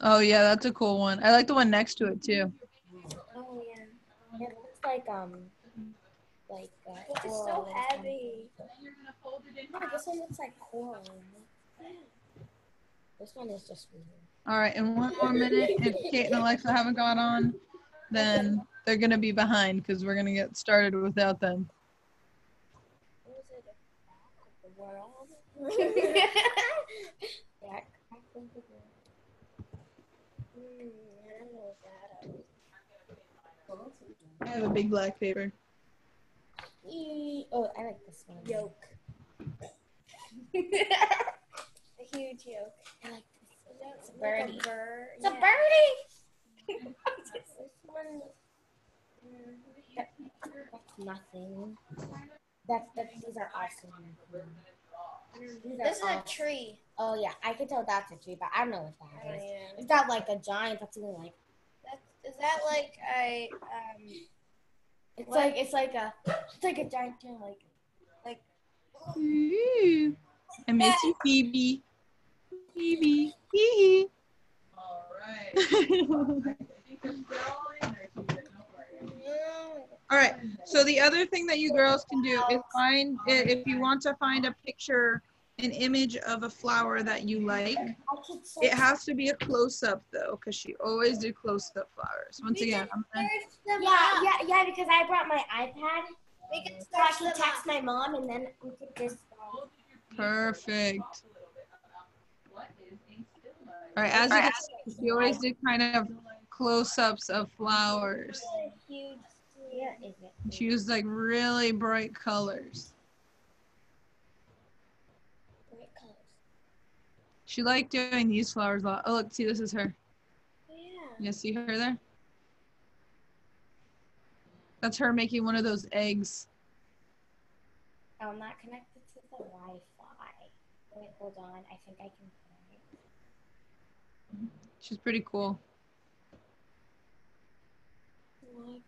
Oh yeah, that's a cool one. I like the one next to it too. Oh yeah. It looks like um, like uh, It's coral so heavy. No, this one looks like coral. This one is just weird. All right, in one more minute, if Kate and Alexa haven't got on, then they're gonna be behind because we're gonna get started without them. What is it? The world. Yeah. Hmm, I don't know what that is. I have a big black paper. Oh, I like this one. Yolk. a huge yolk. I like this one. It's a birdie. A bird. It's a birdie. This one. That's nothing. That's that. These are awesome. These This is a tree. Oh yeah, I can tell that's a tree, but I don't know what Oh, that is. Oh, yeah. It's not like a giant. That's even like. That's, is that like a um? It's What? like it's like a it's like a giant tree, like Ooh, I miss you, Phoebe. Phoebe. Hee hee. All right. All right. So the other thing that you girls can do is find if you want to find a picture, an image of a flower that you like. It has to be a close up though, because she always did close up flowers. Once We again, I'm gonna, Yeah, yeah, yeah. Because I brought my iPad, We can so I can text up. my mom, and then we could just. perfect. All right. As you can see, she always did kind of close ups of flowers. Huge. Yeah, is it? She used like really bright colors. Great colors. She liked doing these flowers a lot. Oh, look, see, this is her. Yeah. You see her there? That's her making one of those eggs. Oh, I'm not connected to the Wi-Fi. Wait, hold on. I think I can. connect. She's pretty cool. Oh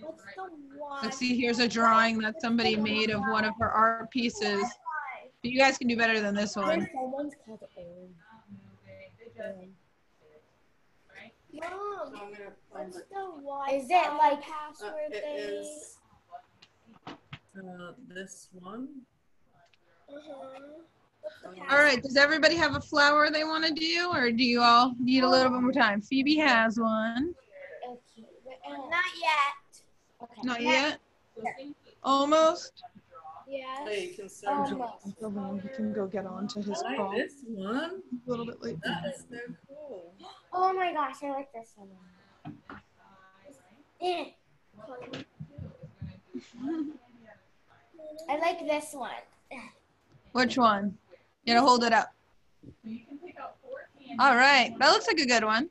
What's the one? Look, see, here's a drawing that somebody made of one of her art pieces. But you guys can do better than this one. Someone's called Owen. Owen. Mom, I'm gonna what's the Is it like- password Uh, it thingy? is uh, this one. Uh-huh. What's the All All right, does everybody have a flower they want to do, or do you all need a little bit more time? Phoebe has one. Okay. uh, Not yet. Okay. Not yet. Almost. Yes. So you can search. He can go get on to his I like this one. A little bit late. That is so cool. Oh my gosh, I like this one. Eh. I like this one. Which one? You gotta hold it up. All right, that looks like a good one.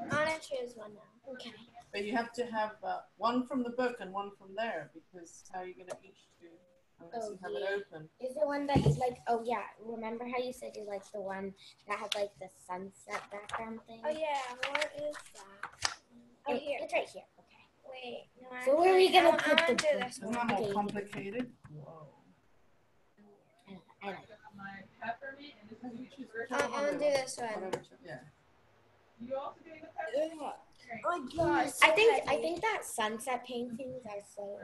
I'm gonna choose one now. Okay. But you have to have uh, one from the book and one from there because how are you going to each do unless Oh, you have yeah. it open? Is the one that is like? Oh yeah. Remember how you said you like the one that had like the sunset background thing? Oh yeah, what is that? Oh It- here. It's right here. Okay. Wait, no. So where are we gonna I- put I wanna the do book? this It's one. not more Okay. complicated. Whoa. I like. it. I want to do this one. Whatever. Yeah. Oh my gosh. I think I think that sunset paintings are so.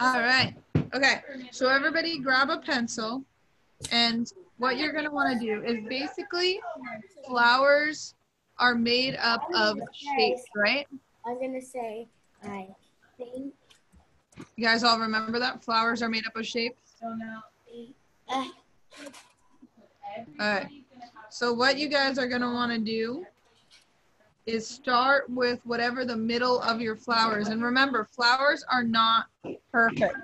All right. Okay. So everybody grab a pencil, and what you're gonna want to do is basically flowers are made up of shapes, right? I'm gonna say I think. You guys all remember that flowers are made up of shapes. Uh, All right. So what you guys are gonna want to do is start with whatever the middle of your flowers. And remember, flowers are not perfect.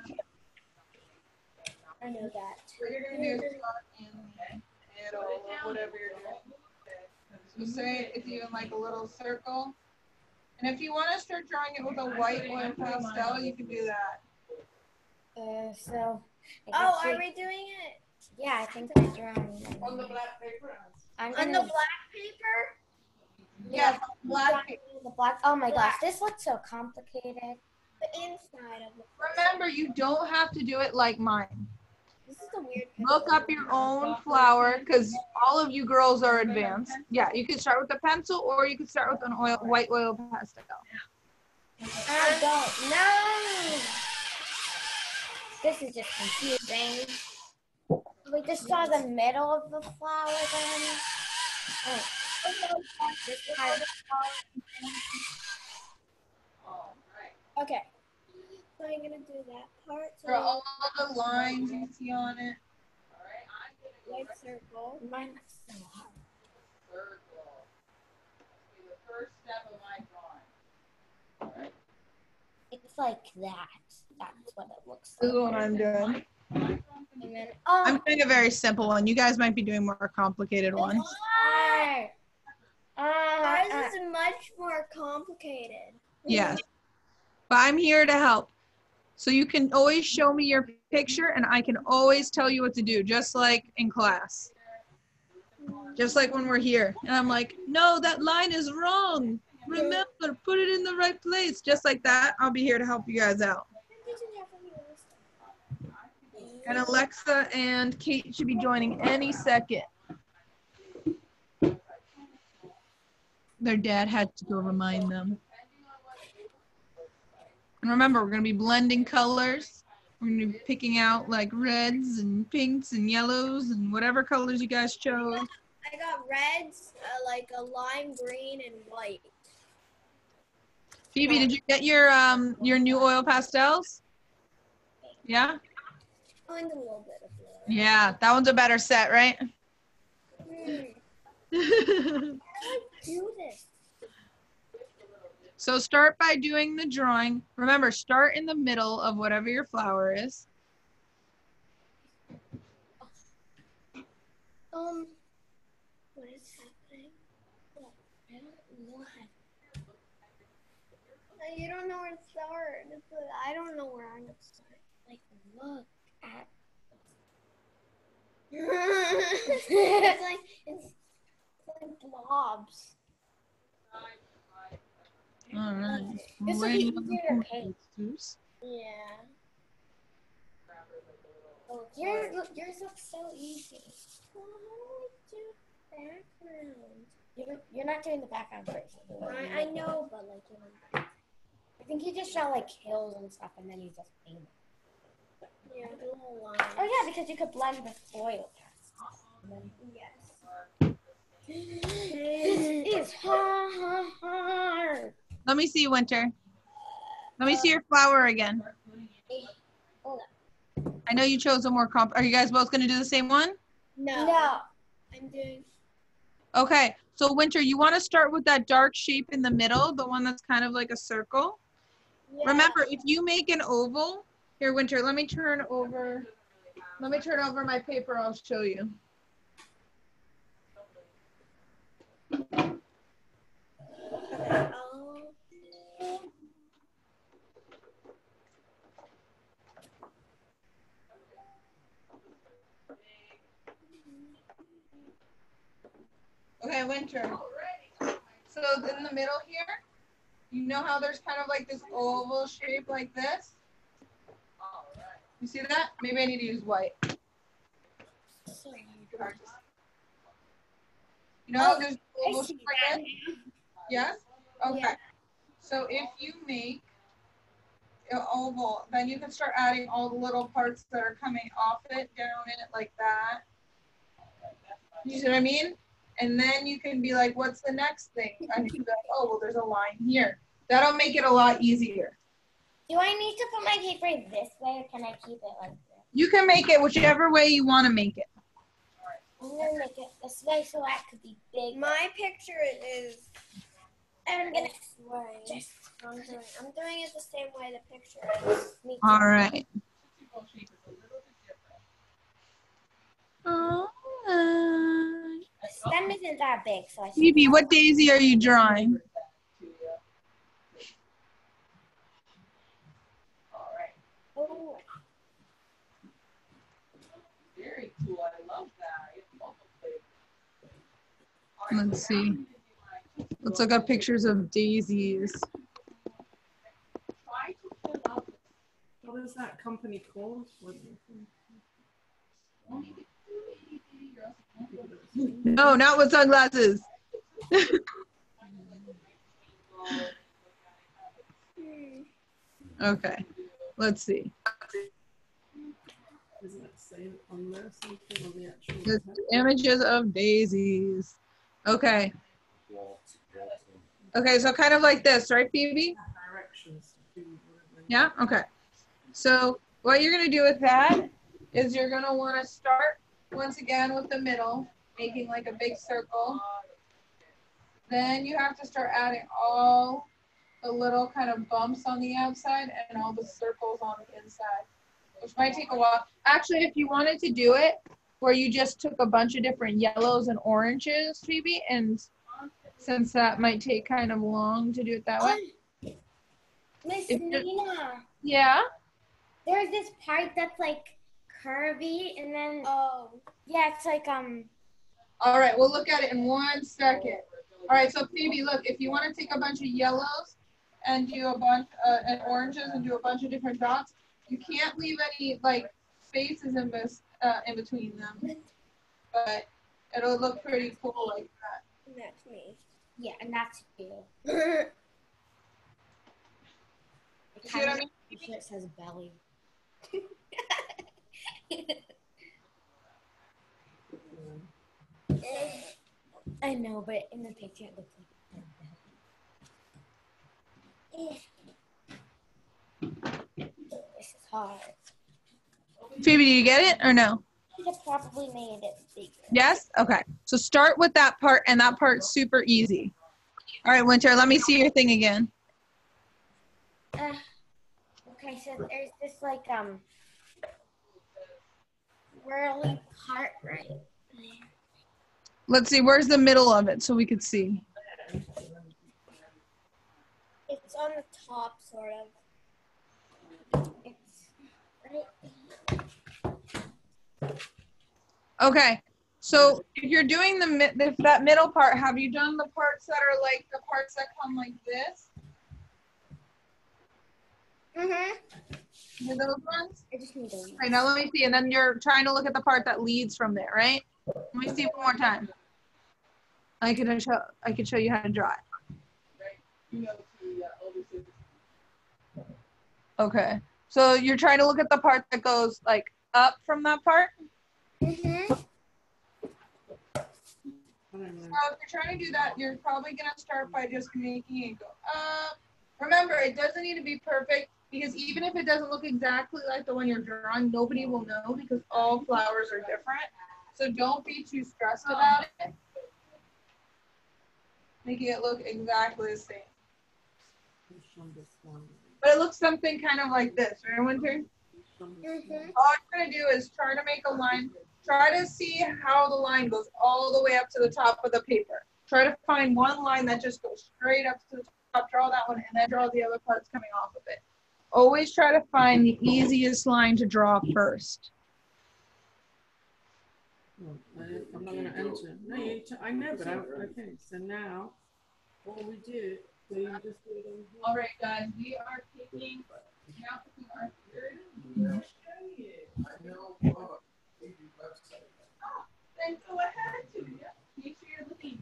I know that. What you're gonna do is start in the middle of whatever you're doing. So say it's even like a little circle. And if you want to start drawing it with a white or a pastel, you can do that. Uh, so. Oh, guess are we doing it Yeah, I think we're drawing. On the black paper. I'm on the black paper? Yeah, black. Black, the black. Oh my gosh, this looks so complicated. The inside of the. Remember, you don't have to do it like mine. This is a weird. Look up your own flower because all of you girls are advanced. Yeah, you can start with a pencil or you can start with an oil, white oil pastel. I don't know. This is just confusing. We just saw the middle of the flower then. Wait. This part. Okay. So I'm gonna do that part. So For all the lines you see on it. white circle. Mine is so hard. It's like that. That's what it looks This like. is what I'm doing. Then, oh, I'm doing a very simple one. You guys might be doing more complicated ones. hard. Uh, Ours uh, is much more complicated. Yes. But I'm here to help. So you can always show me your picture and I can always tell you what to do, just like in class. Just like when we're here. And I'm like, no, that line is wrong. Remember, put it in the right place. Just like that, I'll be here to help you guys out. And Alexa and Kate should be joining any second. Their dad had to go remind them. And remember, we're going to be blending colors. We're going to be picking out like reds and pinks and yellows and whatever colors you guys chose. I got reds, uh, like a lime green and white. Phoebe, did you get your um your new oil pastels? Yeah? And a little bit of blue. Yeah, that one's a better set, right? Hmm. Do this. So start by doing the drawing. Remember, start in the middle of whatever your flower is. Um, what is happening? I don't know. You don't know where to start. I don't know where I'm gonna start. like, look at. it's like it's, it's like blobs. All right. This will be easier to paint. Yeah. Oh, yours, look, yours looks so easy. Well, how do I do background? You're, you're not doing the background first. I, I know, but like you know. I think you just draw like hills and stuff, and then you just paint it. Yeah, the little line. Oh yeah, because you could blend with oil then- Yes. This is hard. Hard. Let me see, Winter. Let me see your flower again. I know you chose a more comp. Are you guys both going to do the same one? No. No. I'm doing. Okay. So Winter, you want to start with that dark shape in the middle, the one that's kind of like a circle. Yeah. Remember, if you make an oval, here, Winter, let me turn over. Let me turn over my paper. I'll show you. Oh. Okay, Winter. So in the middle here, you know how there's kind of like this oval shape like this? You see that? Maybe I need to use white. You know how oh, there's I oval see shape like this? Yes? Okay. So if you make an oval, then you can start adding all the little parts that are coming off it, down it like that. You see what I mean? And then you can be like, what's the next thing? And you can be like, oh, well, there's a line here. That'll make it a lot easier. Do I need to put my paper this way, or can I keep it like this? You can make it whichever way you want to make it. I'm gonna make it this way so that could be big. My picture is I'm gonna this way. just. I'm doing, I'm doing it the same way the picture is. Me too. All right. All right. The stem isn't that big, so I should. Phoebe, what daisy are you drawing? Oh, Very cool. I love that. It's multiplayer. Let's see. Let's look up pictures of daisies. Try to fill out. What is that company called? No, not with sunglasses. okay, let's see. Images of daisies. Okay. Okay, so kind of like this, right, Phoebe? Yeah, okay. So what you're gonna do with that is you're gonna wanna start once again with the middle, making like a big circle. Then you have to start adding all the little kind of bumps on the outside and all the circles on the inside, which might take a while. Actually, if you wanted to do it where you just took a bunch of different yellows and oranges, Phoebe, and since that might take kind of long to do it that way. Miss Nina, Yeah. there's this part that's like curvy, and then Oh. yeah, it's like um. All right, we'll look at it in one second. All right, so Phoebe, look, if you want to take a bunch of yellows and do a bunch uh, and oranges and do a bunch of different dots, you can't leave any like spaces in this uh, in between them. But it'll look pretty cool like that. That's me. Yeah, and that's you. That's See what I kinda- mean? It says belly. I know, but in the picture it looks like this is hard. Phoebe, do you get it or no? Should probably made it bigger. Yes? Okay. So start with that part, and that part's super easy. All right, Winter, let me see your thing again. Uh, okay, so there's this like um whirly part right there. Let's see, where's the middle of it so we could see? It's on the top, sort of. It's right Okay. So if you're doing the if that middle part, have you done the parts that are like the parts that come like this? Mm-hmm. Are those ones? I just need leave. Okay, now let me see. And then you're trying to look at the part that leads from there, right? Let me see one more time. I can show I can show you how to draw it. Okay. So you're trying to look at the part that goes like up from that part? Mm-hmm. I don't know. So if you're trying to do that, you're probably gonna start by just making it go up. Remember, it doesn't need to be perfect because even if it doesn't look exactly like the one you're drawing, nobody will know because all flowers are different. So don't be too stressed about it. Making it look exactly the same. Which one this one? But it looks something kind of like this, right, Winter? This Mhm. All you're gonna do is try to make a line. Try to see how the line goes all the way up to the top of the paper. Try to find one line that just goes straight up to the top. Draw that one, and then draw the other parts coming off of it. Always try to find the easiest line to draw first. Oh, I, I'm not going to enter. No, you. T- I know, but I, okay. So now, what we do? So you just do it on. All right, guys, we are taking now taking our third. Then go ahead to yeah. Make sure you're looking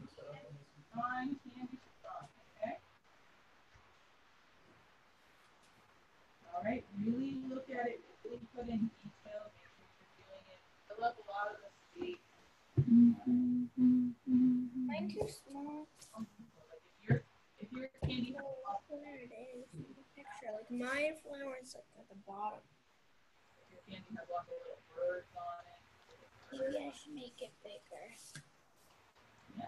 on candy strong, okay? All right, really look at it, really put in detail, make sure you're doing it, fill up a lot of the space. Mine too small. Like if you're if your candy has a lot There it is in the picture. Like my flower is like at the bottom. your candy has lots of little birds on it. Maybe I should make it bigger. Hi,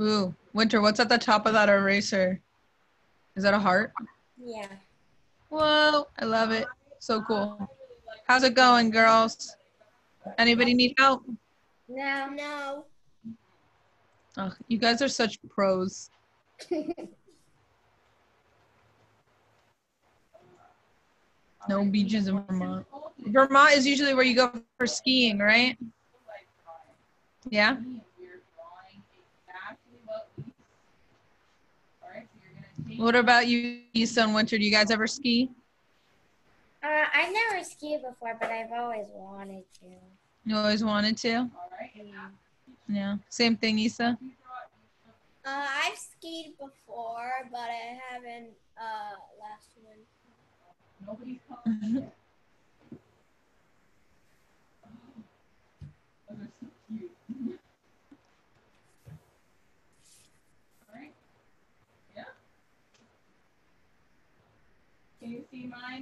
Ooh, Winter, what's at the top of that eraser? Is that a heart? Yeah. Whoa, I love it. So cool. How's it going, girls? Anybody need help? No. No. Oh, you guys are such pros. No beaches in Vermont. Vermont is usually where you go for skiing, right? Yeah. What about you, Issa and Winter? Do you guys ever ski? Uh, I never skied before, but I've always wanted to. You always wanted to? Yeah. Same thing, Issa. Uh, I've skied before, but I haven't uh last one.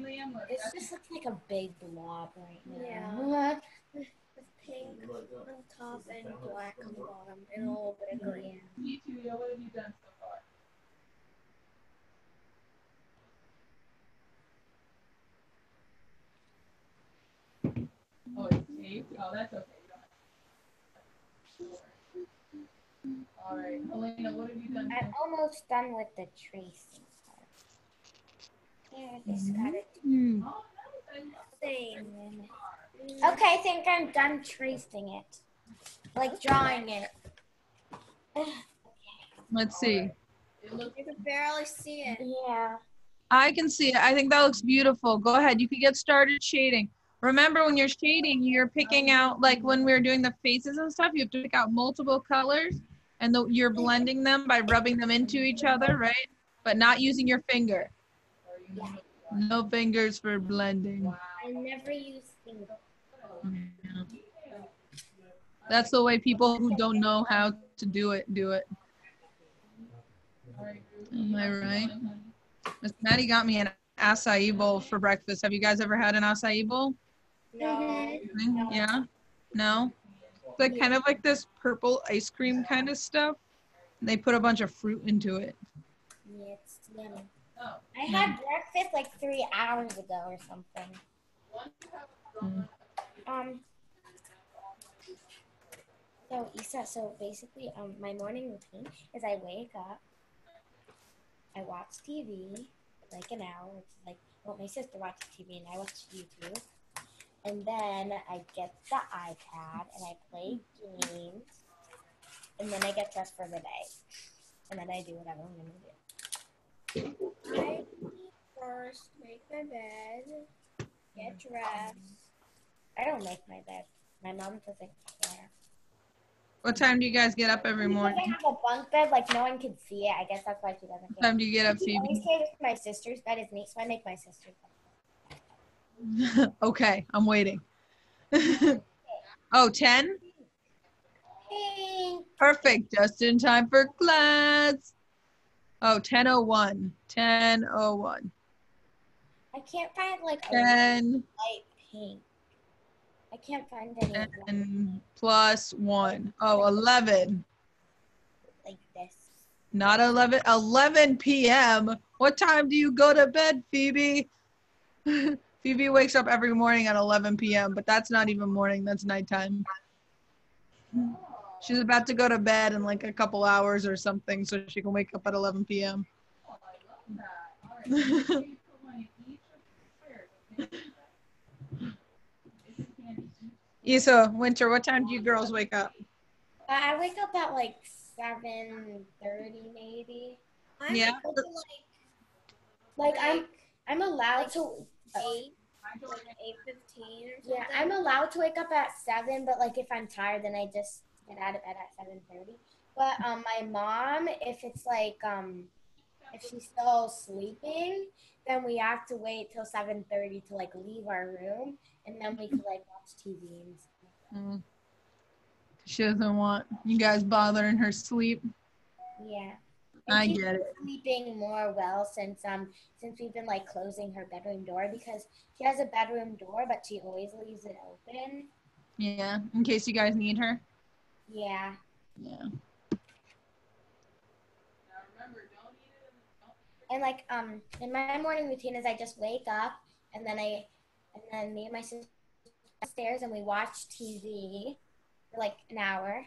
mine, Liam? It just looks like a big blob right now. Yeah. With pink on top and black on the bottom, and a little bit of green. Me too. Yeah, what have you done so far? Oh, it's taped? Oh, that's okay. You don't have to- All right, Elena, what have you done? I'm almost done with the tracing part. Yeah, I just got it. Hmm. Okay, I think I'm done tracing it. Like drawing it. Let's see. You can barely see it. Yeah. I can see it. I think that looks beautiful. Go ahead. You can get started shading. Remember when you're shading, you're picking out, like when we were doing the faces and stuff, you have to pick out multiple colors and the, you're blending them by rubbing them into each other, right? But not using your finger. No fingers for blending. I never use fingers. Yeah. That's the way people who don't know how to do it do it. Am I right? Miss Maddie got me an acai bowl for breakfast. Have you guys ever had an acai bowl? No. Mm-hmm. Yeah? No? It's like kind of like this purple ice cream kind of stuff. And they put a bunch of fruit into it. Yeah, it's yummy. I had breakfast like three hours ago or something. Mm. Um. So Issa, so basically, um, my morning routine is I wake up, I watch TV, like an hour, which is like, well, my sister watches TV and I watch YouTube, and then I get the iPad and I play games, and then I get dressed for the day, and then I do whatever I'm gonna do. I first make my bed, get mm-hmm. dressed. I don't make my bed. My mom doesn't care. What time do you guys get up every morning? I have a bunk bed, like no one can see it. I guess that's why she doesn't What care. time do you get up, She always Phoebe? cares if my sister's bed is neat, so I make my sister's bed. okay, I'm waiting. oh, 10? Perfect. Just in time for class. Oh, 1001. 1001. I can't find like a 10 light pink. I can't find any 10 plus 1. Oh, 11. like this. Not 11. 11 p.m. What time do you go to bed, Phoebe? Phoebe wakes up every morning at 11 p.m., but that's not even morning. That's nighttime. She's about to go to bed in like a couple hours or something so she can wake up at 11 p.m. Issa, Winter, what time do you girls wake up? Uh, I wake up at like seven thirty, maybe. I'm Yeah. up like Like I'm, I'm allowed to. eight, like eight fifteen or. Yeah, I'm allowed to wake up at seven, but like if I'm tired, then I just get out of bed at seven thirty. But um, my mom, if it's like um, if she's still sleeping, then we have to wait till seven thirty to like leave our room, and then we can like watch TV and stuff. Mm. She doesn't want you guys bothering her sleep. Yeah. And I get it. Sleeping more well since um since we've been like closing her bedroom door because she has a bedroom door, but she always leaves it open. Yeah, in case you guys need her. Yeah. Yeah. And like um in my morning routine is I just wake up and then I and then me and my sister and we watch TV for like an hour.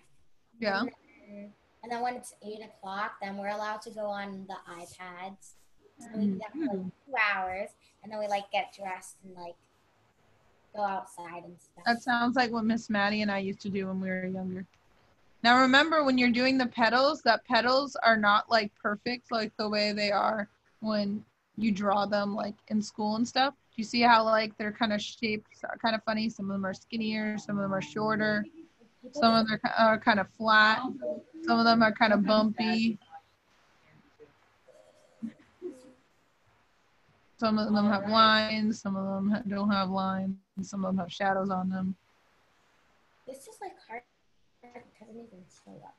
Yeah. And then, and then when it's eight o'clock, then we're allowed to go on the iPads. And we do that for like two hours, and then we like get dressed and like go outside and stuff. That sounds like what Miss Maddie and I used to do when we were younger. Now remember when you're doing the petals, that petals are not like perfect like the way they are when you draw them like in school and stuff. Do you see how like they're kind of shaped kind of funny? Some of them are skinnier, some of them are shorter, some of them are, are uh, kind of flat, some of them are kind of bumpy. Some of them have lines, some of them don't have lines, some of them have shadows on them. It's just like hard. It doesn't even show up.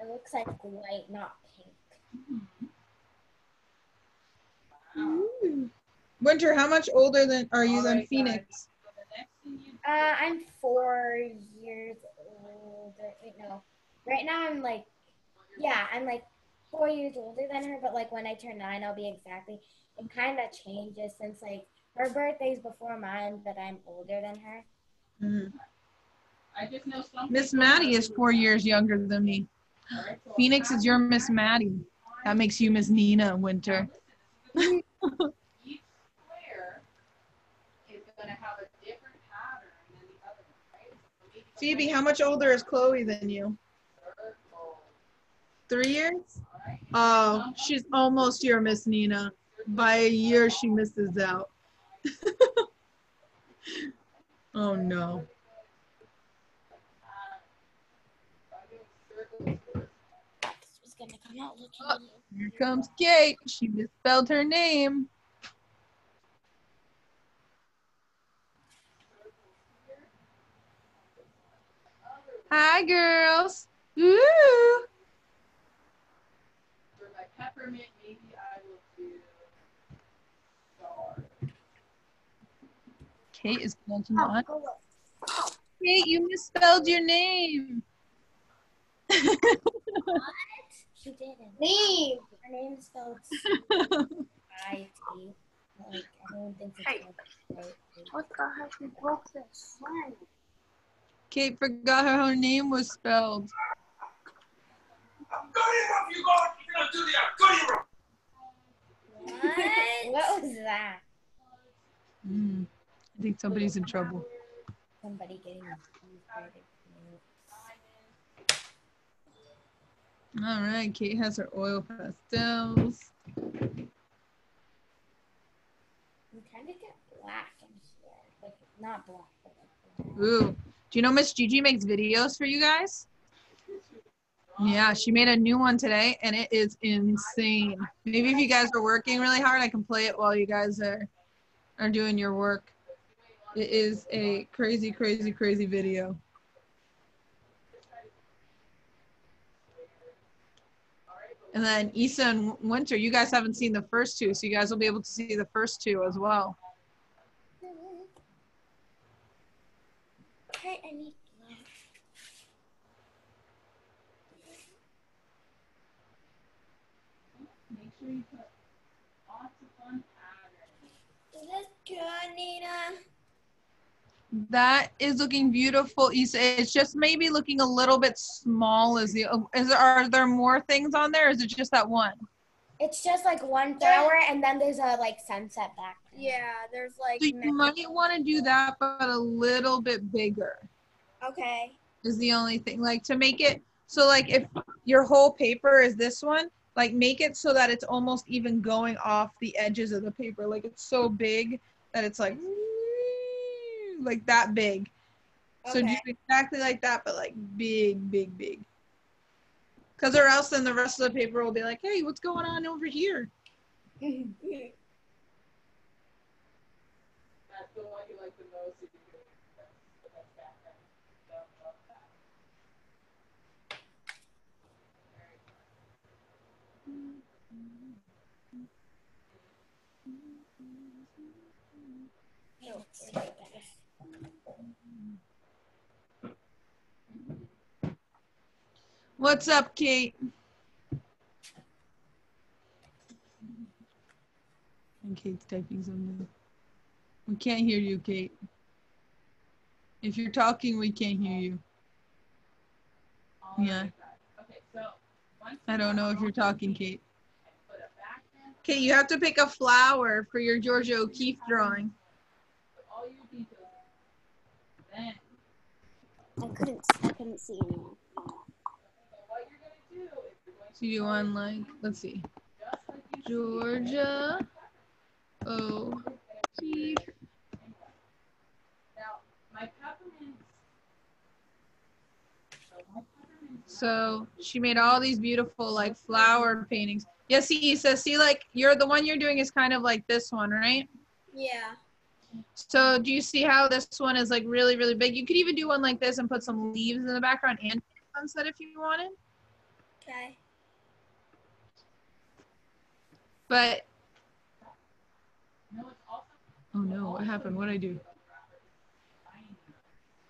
It looks like white, not pink. Mm-hmm. Winter, how much older than are you than Phoenix? Uh, I'm four years older. Wait, no. Right now, I'm like, yeah, I'm like four years older than her. But like when I turn nine, I'll be exactly. It kind of changes since like her birthday's before mine, but I'm older than her. Mhm. I just know some. Miss Maddie is four years younger than me. Phoenix is your Miss Maddie. That makes you Miss Nina Winter. Phoebe, how much older is Chloe than you? Three years? Oh, she's almost your Miss Nina. By a year, she misses out. oh no. This was gonna come out looking. Oh. Here comes Kate. She misspelled her name. Hi, girls. Woo! For my peppermint, maybe I will do star. Kate is going to not. Kate, you misspelled your name. She didn't. Name. Her name is spelled I T. Like everyone thinks it's Hey. spelled right. What the heck? You broke this. When? Kate forgot how her name was spelled. Go to your room. You go. You're gonna do the Go to your room. What? What was that? Mm, I think somebody's in trouble. Somebody getting confused by the All right, Kate has her oil pastels. I'm trying to get black in here. Like not black, but like black. Ooh. Do you know Miss Gigi makes videos for you guys? Yeah, she made a new one today and it is insane. Maybe if you guys are working really hard, I can play it while you guys are are doing your work. It is a crazy, crazy, crazy video. And then Issa and Winter, you guys haven't seen the first two, so you guys will be able to see the first two as well. Okay, I need black. Make sure you put lots of fun patterns. Is this good, Nina? That is looking beautiful, Issa. It's just maybe looking a little bit small. Is the is there, are there more things on there? Or is it just that one? It's just like one flower, and then there's a like sunset background. Yeah, there's like. So you might want to do that, but a little bit bigger Okay. is the only thing. Like to make it so like if your whole paper is this one, like make it so that it's almost even going off the edges of the paper. Like it's so big that it's like like that big. So Okay. do exactly like that, but like big, big, big. Because or else then the rest of the paper will be like, hey, what's going on over here? That's the one you like the most. if you do it. That's- that's background. Love, love that. Oh, it's like that. What's up, Kate? And Kate's typing something. We can't hear you, Kate. If you're talking, we can't hear you. Yeah. I don't know if you're talking, Kate. Okay, you have to pick a flower for your Georgia O'Keeffe drawing. I couldn't. I couldn't see anyone. So you want like, let's see, Georgia O'Keeffe. So she made all these beautiful like flower paintings. Yeah, see, Issa, see like you're the one you're doing is kind of like this one, right? Yeah. So do you see how this one is like really, really big? You could even do one like this and put some leaves in the background and sunset if you wanted. Okay. But oh no, what happened? What did I do?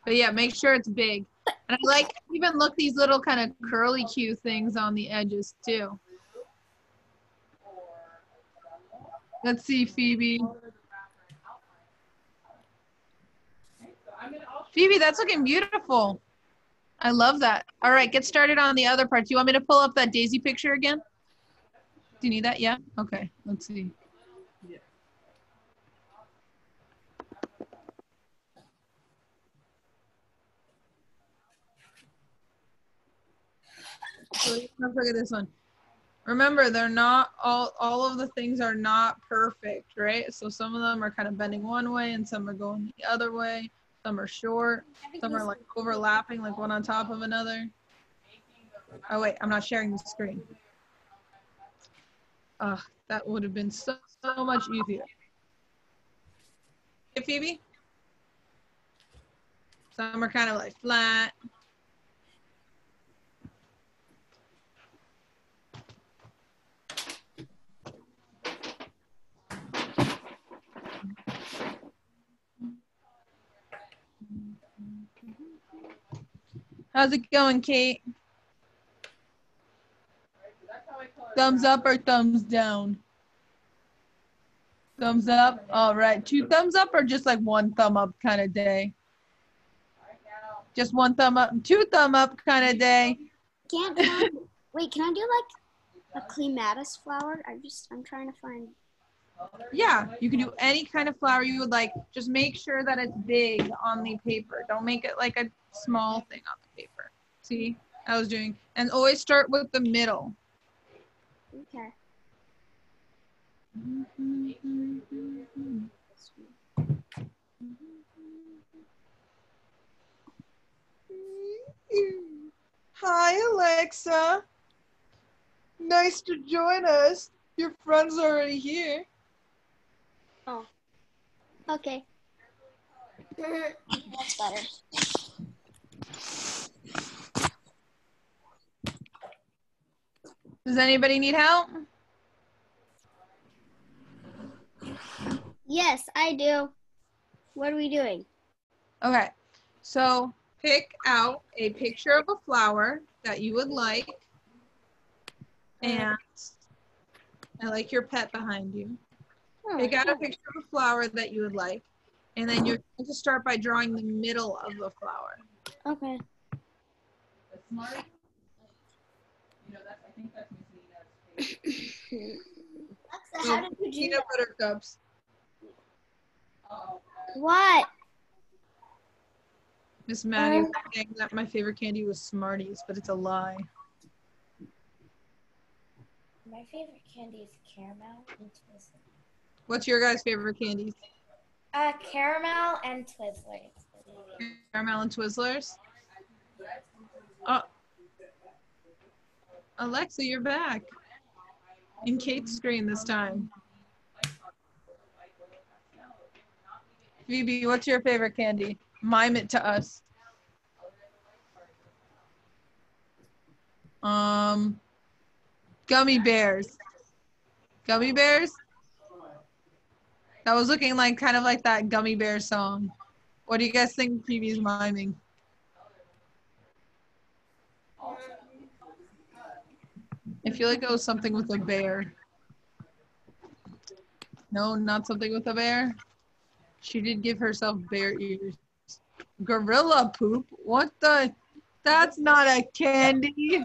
But yeah, make sure it's big. And I like even look these little kind of curly Q things on the edges too. Let's see, Phoebe. Phoebe, that's looking beautiful. I love that. All right, get started on the other part. Do you want me to pull up that daisy picture again? Do you need that? Yeah? Okay, let's see. So let's look at this one. Remember, they're not all all of the things are not perfect, right? So some of them are kind of bending one way and some are going the other way. Some are short, some are like overlapping, like one on top of another. Oh wait, I'm not sharing the screen. Ugh, that would have been so, so much easier. Hey, Phoebe? Some are kind of like flat. How's it going, Kate? Thumbs up or thumbs down? Thumbs up. All right. Two thumbs up or just like one thumb up kind of day? Just one thumb up, two thumb up kind of day. Can't. Can I, wait, can I do like a clematis flower? I just. I'm trying to find. Yeah, you can do any kind of flower you would like. Just make sure that it's big on the paper. Don't make it like a small thing on the paper. See, I was doing, and always start with the middle. Okay. Hi, Alexa. Nice to join us. Your friend's already here. Oh. Okay. That's better. Does anybody need help? Yes, I do. What are we doing? Okay, so pick out a picture of a flower that you would like. And I like your pet behind you. Oh, Pick out a picture of a flower that you would like. And then you're going to start by drawing the middle of the flower. Okay. So, peanut butter cups. What? Miss Maddie Um, was saying that my favorite candy was Smarties, but it's a lie. My favorite candy is caramel and Twizzlers. What's your guys' favorite candies? Uh, caramel and Twizzlers. Caramel and Twizzlers. Oh, Alexa, you're back. In Kate's screen this time. Phoebe, what's your favorite candy? Mime it to us. Um, gummy bears. Gummy bears? That was looking like kind of like that gummy bear song. What do you guys think Phoebe's miming? I feel like it was something with a bear. No, not something with a bear. She did give herself bear ears. Gorilla poop? What the? That's not a candy.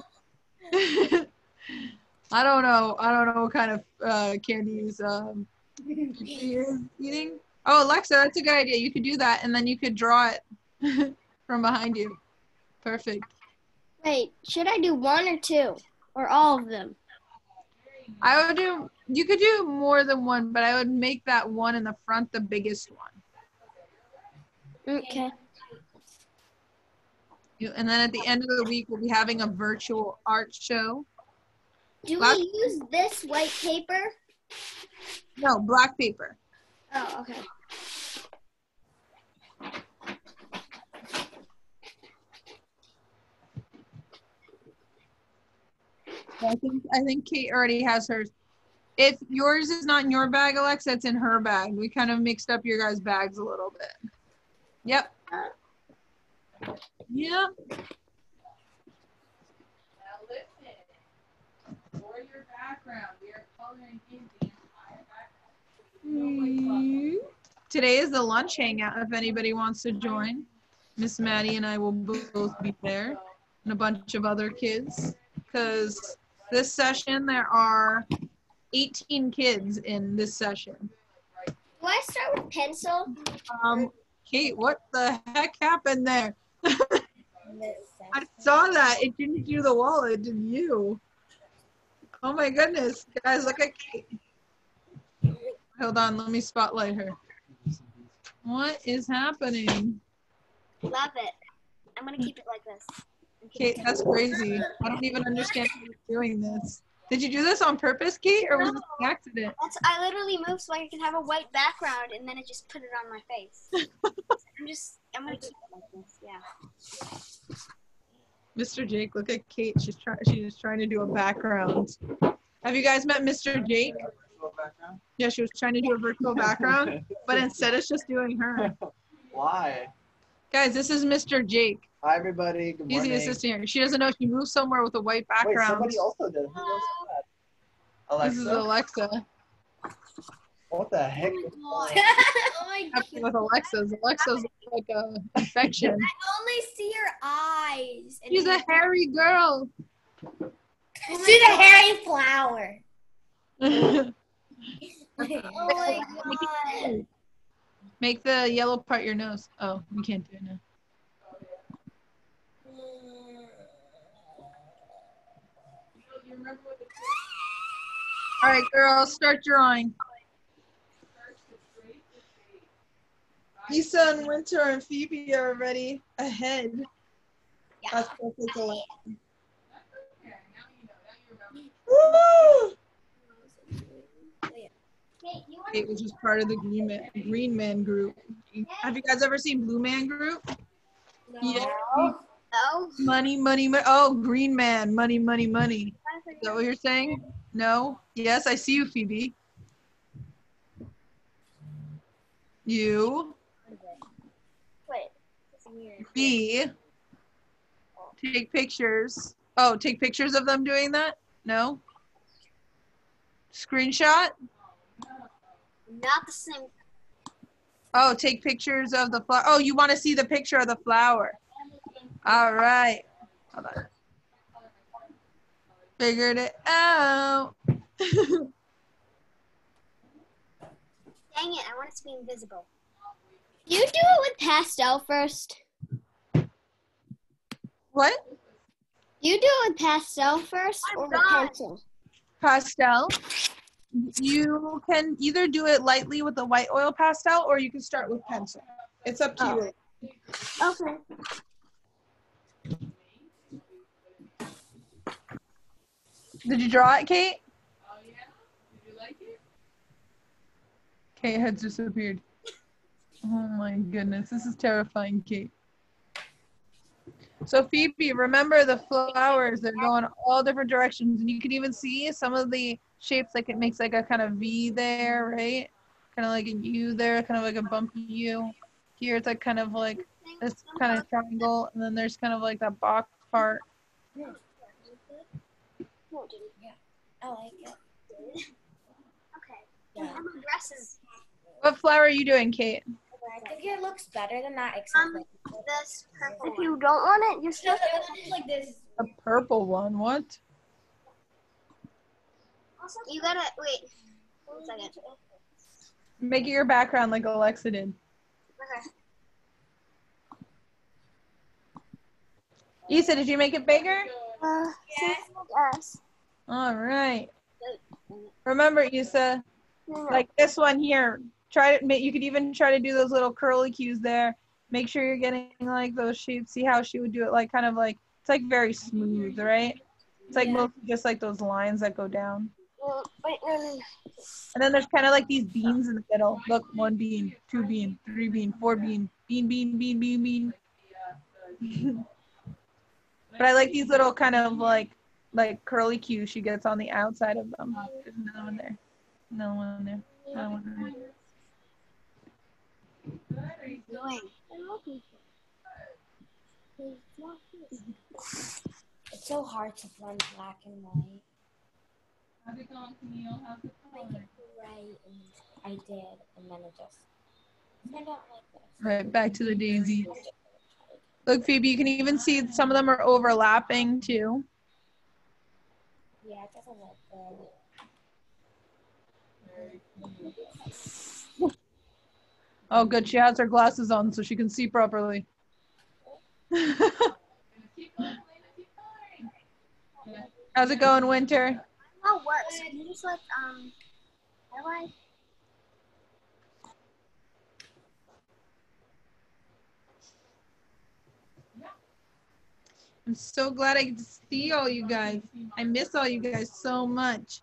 I don't know. I don't know what kind of uh, candies um, she is eating. Oh, Alexa, that's a good idea. You could do that, and then you could draw it from behind you. Perfect. Wait, should I do one or two? Or all of them? I would do. You could do more than one, but I would make that one in the front the biggest one. Okay. You- And then at the end of the week, we'll be having a virtual art show. Do Last- we use this white paper? No, black paper. Oh, okay. I think I think Kate already has hers. If yours is not in your bag, Alexa, it's in her bag. We kind of mixed up your guys' bags a little bit. Yep. Listen. For your background, we are coloring in the entire background. Hmm. Today is the lunch hangout. If anybody wants to join, Miss Maddie and I will both be there, and a bunch of other kids. Because this session there are 18 kids in this session. Do I start with pencil? Um, Kate, what the heck happened there? I saw that. It didn't do the wall. It did you. Oh my goodness, guys! Look at Kate. Hold on, let me spotlight her. What is happening? Love it. I'm gonna keep it like this. Kate, that's crazy. I don't even understand how you're doing this. Did you do this on purpose, Kate, or was it an accident? That's I literally moved so I can have a white background and then I just put it on my face. I'm just I'm gonna keep it like this, yeah. Mr. Jake, look at Kate. She's trying. She's trying to do a background. Have you guys met Mr. Jake? Yeah, she was trying to do a virtual background, but instead it's just doing her. Why? Guys, this is Mr. Jake. Hi, everybody. Good He's morning. the assistant here. She doesn't know she moved somewhere with a white background. Wait, background. somebody also did. Who knows that? This is Alexa. Alexa. What the heck? oh my oh, Happening with Alexa's. Alexa's like a infection. I only see your eyes. She's a hairy girl. She's a hairy flower. Oh my god. Make the yellow part your nose. Oh, we can't do it now. All right, girls, start drawing. Lisa and Winter and Phoebe are already ahead. Yeah. That's perfect. Alexa. Woo! Kate was just part of the Green Man, Green Man group. Have you guys ever seen Blue Man Group? Yeah. Oh, Money, money, money. Oh, Green Man, money, money, money. Is that what you're saying? No? Yes, I see you, Phoebe. You, wait. B, take pictures. Oh, take pictures of them doing that? No? Screenshot? Not the same. Oh, take pictures of the flower. Oh, you want to see the picture of the flower. All right. Hold on. Figured it out. Dang it, I want it to be invisible. You do it with pastel first. what? You do it with pastel first or with pencil? Pastel. You can either do it lightly with the white oil pastel or you can start with pencil. It's up to oh. you. Okay. Did you draw it, Kate? Oh, yeah. Did you like it? Kate has disappeared. Oh my goodness. This is terrifying, Kate. So Phoebe, remember the flowers, they're going all different directions. And you can even see some of the shapes like it makes like a kind of V there, right? Kind of like a U there, kind of like a bumpy U. Here it's like kind of like this kind of triangle, and then there's kind of like that box part. No, didn't. I like it. Okay. Yeah. And my dress is What flower are you doing, Kate? I think it looks better than that, except Um, like, this purple. If you don't want it, you still. like this. A purple one. What? You gotta wait. One second. Make it your background like Alexa did. Okay. Issa, did you make it bigger? Uh, yes. All right. Remember, no. like this one here. Try to make. You could even try to do those little curly cues there. Make sure you're getting like those shapes. See how she would do it, like kind of like it's like very smooth, right? It's like mostly just like those lines that go down. And then there's kind of like these beans in the middle. Look, one bean, two bean, three bean, four bean, bean, bean, bean, bean, bean. but I like these little kind of like like curly Q she gets on the outside of them. Oh, there's another one there. Another one there. Another one there. What are you Doing. It's so hard to blend black and white. How's it going, Camille? How's it going? Right, and I did, and then it just turned out like this. Right, back to the daisy. Look, Phoebe, you can even see some of them are overlapping too. Yeah, it doesn't look good. Oh, good. She has her glasses on so she can see properly. How's it going, Winter? Not worse. Can you just like um. How do I'm so glad I get to see all you guys. I miss all you guys so much.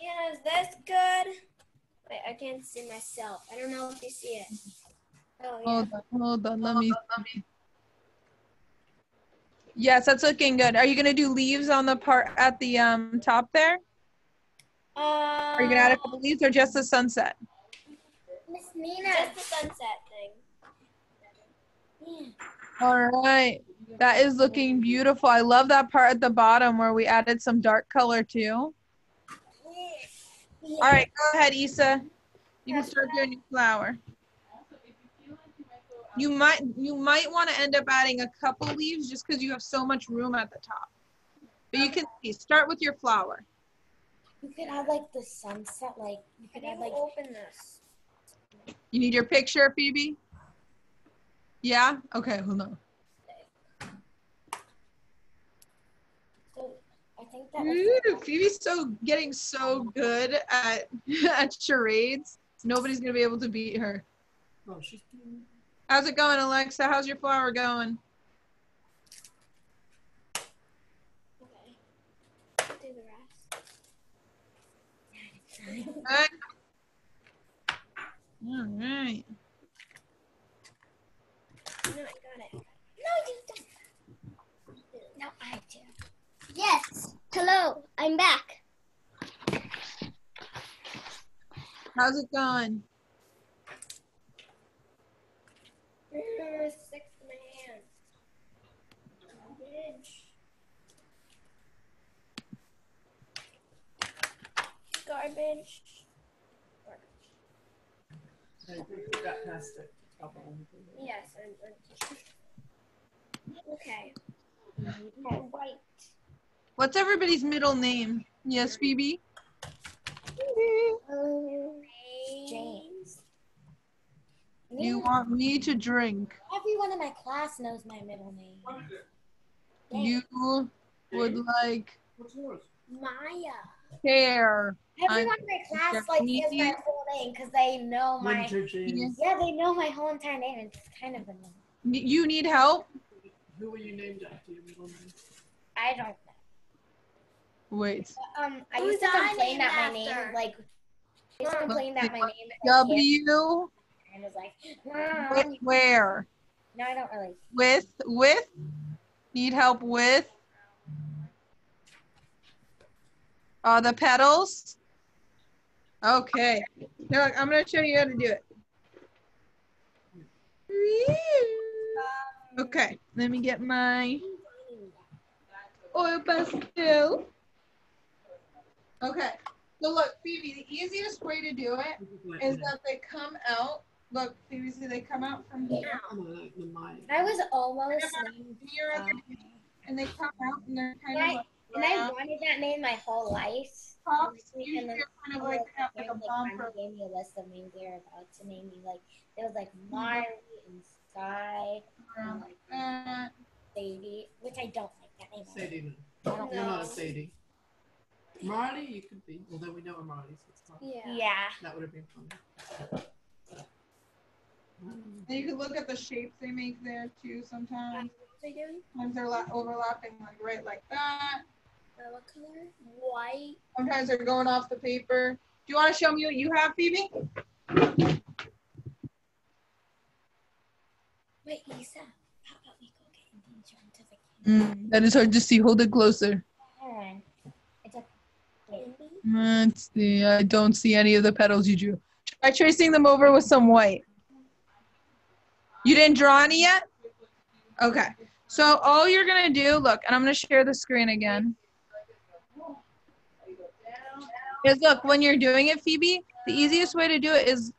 Yes, that's good? Wait, I can't see myself. I don't know if you see it. Oh, yeah. Hold on, hold on. Let me. Yes, that's looking good. Are you gonna do leaves on the part at the um top there? Are you gonna add a couple leaves or just the sunset? Miss Nina. Just the sunset. All right. That is looking beautiful. I love that part at the bottom where we added some dark color too. All right, go ahead, Issa. You can start doing your flower. You might you might want to end up adding a couple leaves just because you have so much room at the top. But you can see, start with your flower. You could add like the sunset, like you could add like open this. You need your picture, Phoebe? Yeah? Okay, hold on. so. I think that. Ooh, Phoebe's so getting so good at at charades. Nobody's gonna be able to beat her. Oh, she's doing. How's it going, Alexa? How's your flower going? Okay. Do the rest. All right. No, I got it. No, you don't. No, I do. Yes. Hello. I'm back. How's it going? There's six in my hand. Garbage. Garbage. Hey, we got past it. Yes, I'm, I'm Okay. And white. What's everybody's middle name? Yes, Phoebe? James. You want me to drink. Everyone in my class knows my middle name. You would like What's yours? Maya. Care. Everyone in my class like says my whole name because they know my. Winter James. Yeah, they know my whole entire name. It's kind of annoying. You need help? Who were you named after? You were wondering. I don't know. Wait. Um, I Who's used to complain named that my name like. I used to complain that my name is W and was like, with "Mom." where? no, I don't really. With with need help with uh the petals. Okay. Look, I'm gonna show you how to do it. Okay, let me get my oil pastel. Okay. So look, Phoebe, the easiest way to do it is that they come out. Look, Phoebe, see they come out from here. I was almost Here at the beginning, and they come out and they're kind of like and I round wanted that name my whole life. puffs. And then they're kind of like like like, gave me a list of names they were about to name me. Like there was like Marley and Sky and like that. Sadie, which I don't like that name. Sadie, I don't You're know. not a Sadie. Marley, you could be, although we know a Marley, so it's not. Yeah. Yeah. That would have been fun. And you can look at the shapes they make there too. Sometimes, What they doing? sometimes they're overlapping like right like that. Uh, what color? White. Sometimes they're going off the paper. Do you want to show me what you have, Phoebe? Wait, Lisa, how about we go get in the certificate? that is hard to see. Hold it closer. Aaron, it's a wait. Let's see. I don't see any of the petals you drew. Try tracing them over with some white. You didn't draw any yet? Okay. So all you're gonna do, look, and I'm gonna share the screen again. Is look, when you're doing it, Phoebe, the easiest way to do it is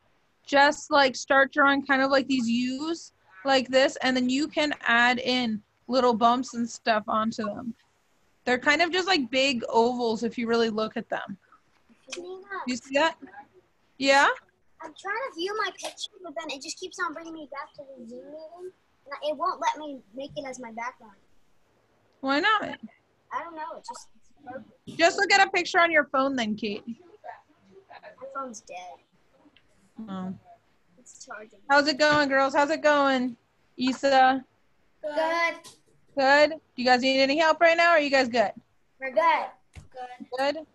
just like start drawing kind of like these U's like this, and then you can add in little bumps and stuff onto them. They're kind of just like big ovals if you really look at them. Nina, You see that? Yeah? I'm trying to view my picture, but then it just keeps on bringing me back to the Zoom meeting. And it won't let me make it as my background. Why not? I don't know. It just. Just look at a picture on your phone then, Kate. my phone's dead. Oh. It's charging. How's it going, girls? How's it going? Issa? Good. Good? Do you guys need any help right now? Or are you guys good? We're good. Good. Good?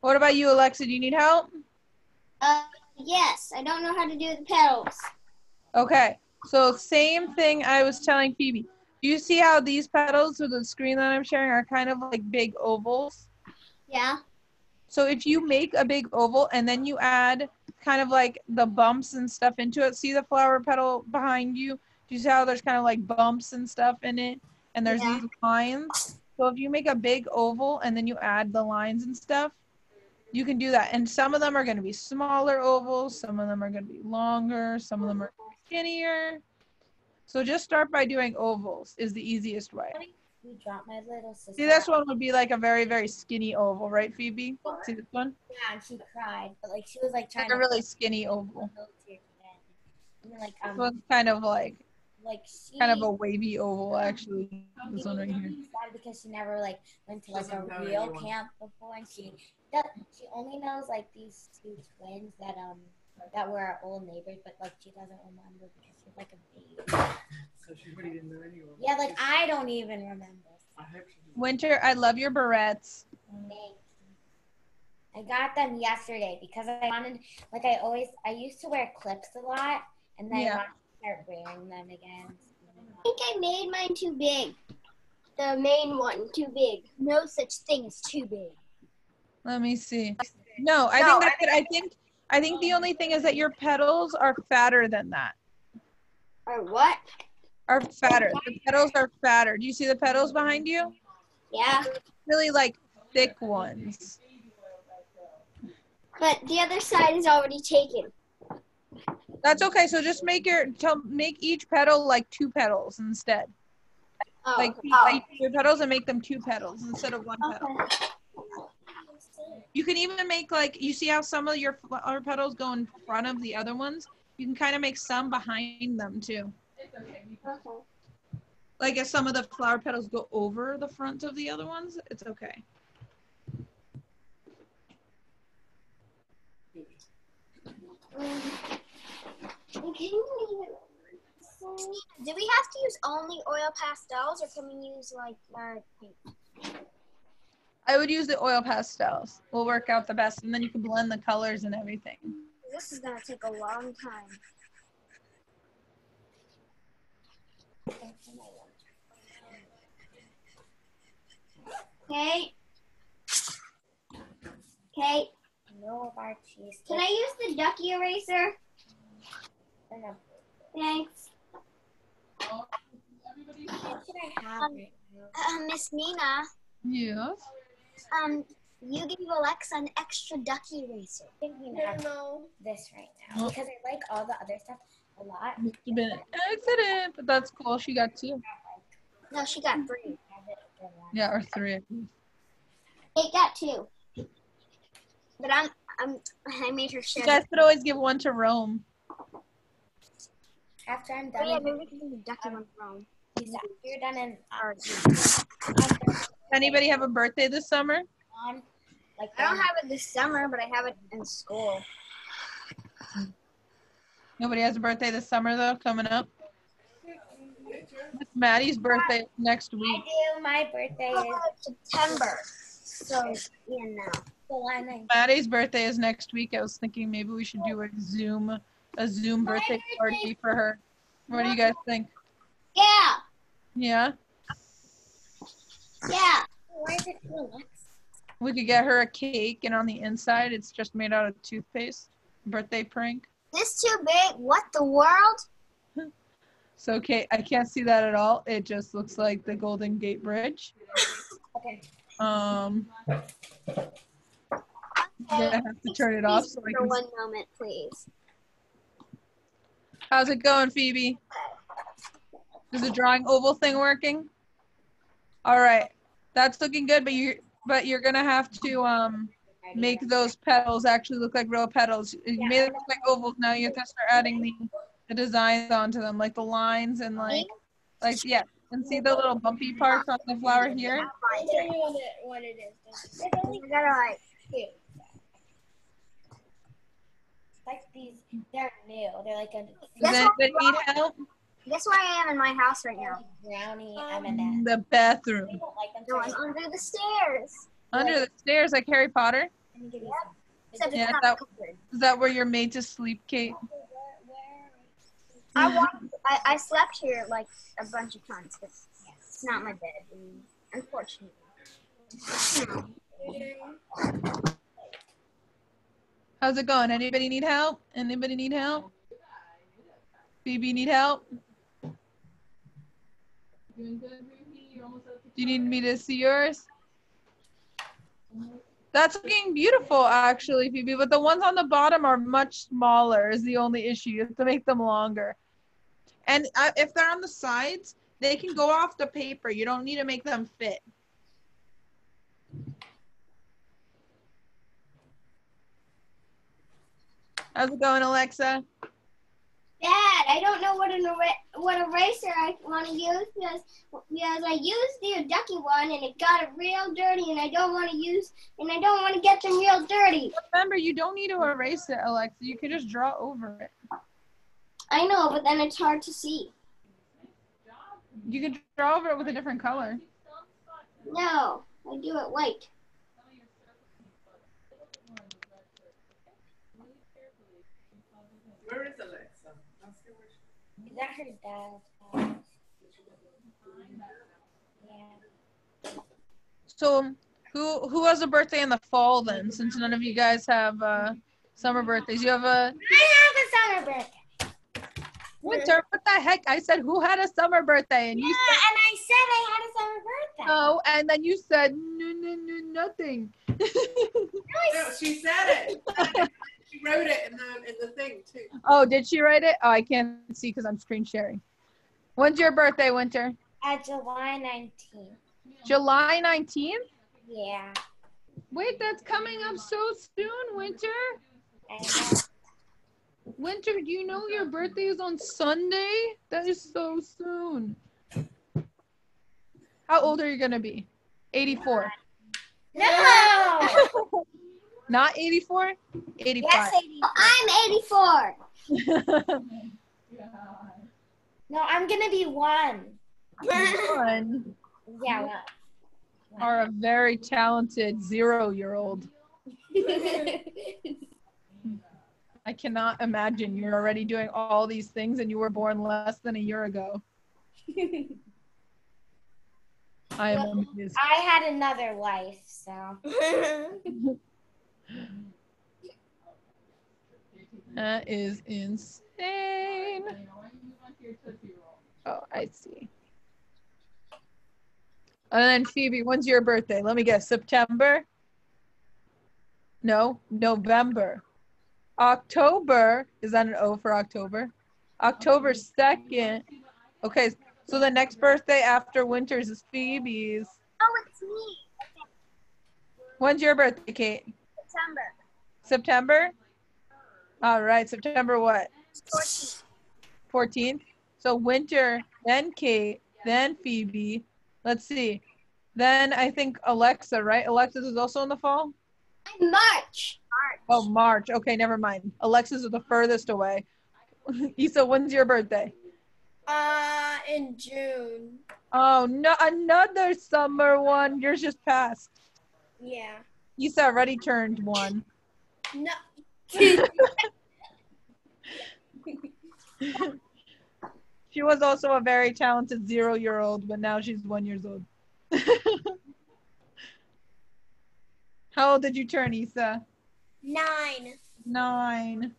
What about you, Alexa? Do you need help? Uh, yes. I don't know how to do the petals. Okay. So same thing I was telling Phoebe. Do you see how these petals with the screen that I'm sharing are kind of like big ovals? Yeah. So if you make a big oval and then you add kind of like the bumps and stuff into it, see the flower petal behind you? Do you see how there's kind of like bumps and stuff in it? And there's Yeah. these lines. So if you make a big oval and then you add the lines and stuff, you can do that. And some of them are going to be smaller ovals, some of them are going to be longer, some of them are skinnier. So just start by doing ovals is the easiest way. We dropped my little sister. See, this one would be like a very, very skinny oval, right, Phoebe? See this one? Yeah, and she cried, but like she was like trying Like a to really skinny oval. And then, like um, So it's kind of like like she kind of a wavy oval, actually. This one right here. sad because she never like went to like a real camp before, and she does, she only knows like these two twins that um that were our old neighbors, but like she doesn't remember because she's like a baby. So she really didn't know anyone. Yeah, like I don't even remember. I hope. Winter, I love your barrettes. I got them yesterday because I wanted, like I always, I used to wear clips a lot, and then Yeah. I wanted to start wearing them again. I think I made mine too big. The main one too big. No such thing as too big. Let me see. No, I think that's it. I think I think the only thing is that your petals are fatter than that. Are what? Are fatter. The petals are fatter. Do you see the petals behind you? Yeah. Really like thick ones. But the other side is already taken. That's okay. So just make your tell make each petal like two petals instead. Oh. Like oh. like your petals and make them two petals instead of one petal. Okay. You can even make like you see how some of your flower petals go in front of the other ones. You can kind of make some behind them too. It's okay. Like if some of the flower petals go over the front of the other ones, it's okay. Can you even- Do we have to use only oil pastels, or can we use like uh, paint? I would use the oil pastels. Will work out the best, and then you can blend the colors and everything. This is gonna take a long time. Okay. Okay. No of cheese. Can I use the ducky eraser? And a- Thanks. What should I have Um. Uh, Miss Nina. Yes. Um, You gave Alexa an extra ducky racer. thinking No, of no. this right now because I like all the other stuff a lot. Must have been an accident, but that's cool. She got two. No, she got three. Yeah, or three. It got two. But I'm, I'm, I made her share. You share. guys could always give one to Rome. After I'm done. Oh, yeah, done, maybe we can do the ducky one wrong. Lisa, after you're done in Or- Anybody have a birthday this summer? on, like I don't have it this summer, but I have it in school. Nobody has a birthday this summer though, coming up. It's Maddie's birthday next I week. do. My birthday is September. So, yeah. July 9th. Maddie's birthday is next week. I was thinking maybe we should do a Zoom, a Zoom birthday birthday- party for her. What do you guys think? Yeah, Yeah, yeah. Why is it we could get her a cake, and on the inside, it's just made out of toothpaste. Birthday prank. This too big? What the world? So, Kate, I can't see that at all. It just looks like the Golden Gate Bridge. Okay. Um, I'm gonna have to turn it off so I can. For one moment, please. How's it going, Phoebe? Is the drawing oval thing working? All right, that's looking good, but you but you're gonna have to um make those petals actually look like real petals. You made them look like ovals. Now you have to start adding the the designs onto them, like the lines and like like yeah. And see the little bumpy parts on the flower here? I'll find Tell it. me what it, what it is. I gotta like. Like these, they're new. They're like a Does That's anybody need help? Guess where I am in my house right now? brownie Um, M&M. The bathroom. I like. No, I'm under the stairs. Under the stairs like Harry Potter? let me give you some. Except Yeah, it's not that- Is that where you're made to sleep, Kate? I walked. I, I slept here like a bunch of times, but it's not my bed, unfortunately. How's it going? Anybody need help? Anybody need help? Phoebe need help? Do you need me to see yours? That's looking beautiful, actually, Phoebe. But the ones on the bottom are much smaller. Is the only issue. You have to make them longer. And uh, if they're on the sides, they can go off the paper. You don't need to make them fit. How's it going, Alexa? Dad, I don't know what an era- what eraser I want to use because because I used the ducky one and it got real dirty and I don't want to use and I don't want to get them real dirty. Remember, you don't need to erase it, Alexa. You can just draw over it. I know, but then it's hard to see. You can draw over it with a different color. No, I do it white. Where is Alexa? Ask her where she- Is that her dad's? Yeah. So, who who has a birthday in the fall then? Since none of you guys have uh, summer birthdays, you have a I have a summer birthday. winter. What the heck? I said who had a summer birthday, and Yeah, you and said I said I had a summer birthday. no, and then you said no, no, no, nothing. No, she said it. she wrote it in the in the thing too. oh, did she write it? Oh, I can't see because I'm screen sharing. When's your birthday, Winter? Uh, July 19th. July 19th? Yeah. Wait, that's coming up so soon, Winter. Winter, do you know your birthday is on Sunday? That is so soon. How old are you going to be? 84. No! Not 84? 85. yes, 80. I'm 84. No, I'm gonna be one. One Yeah, one. are a very talented zero year old. I cannot imagine you're already doing all these things and you were born less than a year ago. I am amazed. I had another life, so. That is insane. Oh, I see. And then Phoebe, when's your birthday? Let me guess. September? No, November. October, is that an O for October? October 2nd. Okay, so the next birthday after winter's is Phoebe's. Oh, it's me. When's your birthday, Kate? September. September? All right, September what? 14th. 14th. So winter, then Kate, then Phoebe. Let's see. Then I think Alexa, right? Alexa's is also in the fall? I'm March. Oh, March. Okay, never mind. Alexa's is the furthest away. Issa, when's your birthday? Uh, in June. Oh, no, another summer one. Yours just passed. Yeah. Issa already turned one. No. She was also a very talented zero year old, but now she's one years old. How old did you turn, Issa? Nine. Nine.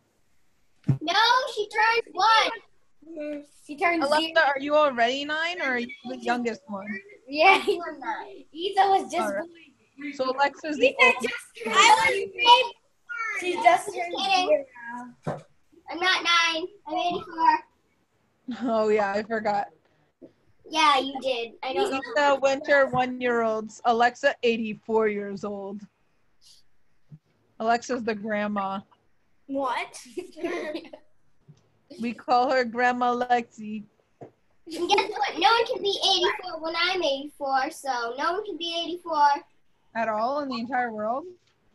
No, she turned one. She turned Alexa, zero. are you already nine or are you the youngest one? Yeah. Issa was just. Right. So Alexa's the Issa just. I was. She just turned kidding. I'm not nine. I'm 84. Oh yeah, I forgot. Yeah, you did. I don't know. Winter, one year olds. Alexa, 84 years old. Alexa's the grandma. What? We call her Grandma Lexi. And guess what? No one can be 84 when I'm 84, so no one can be 84. At all in the entire world?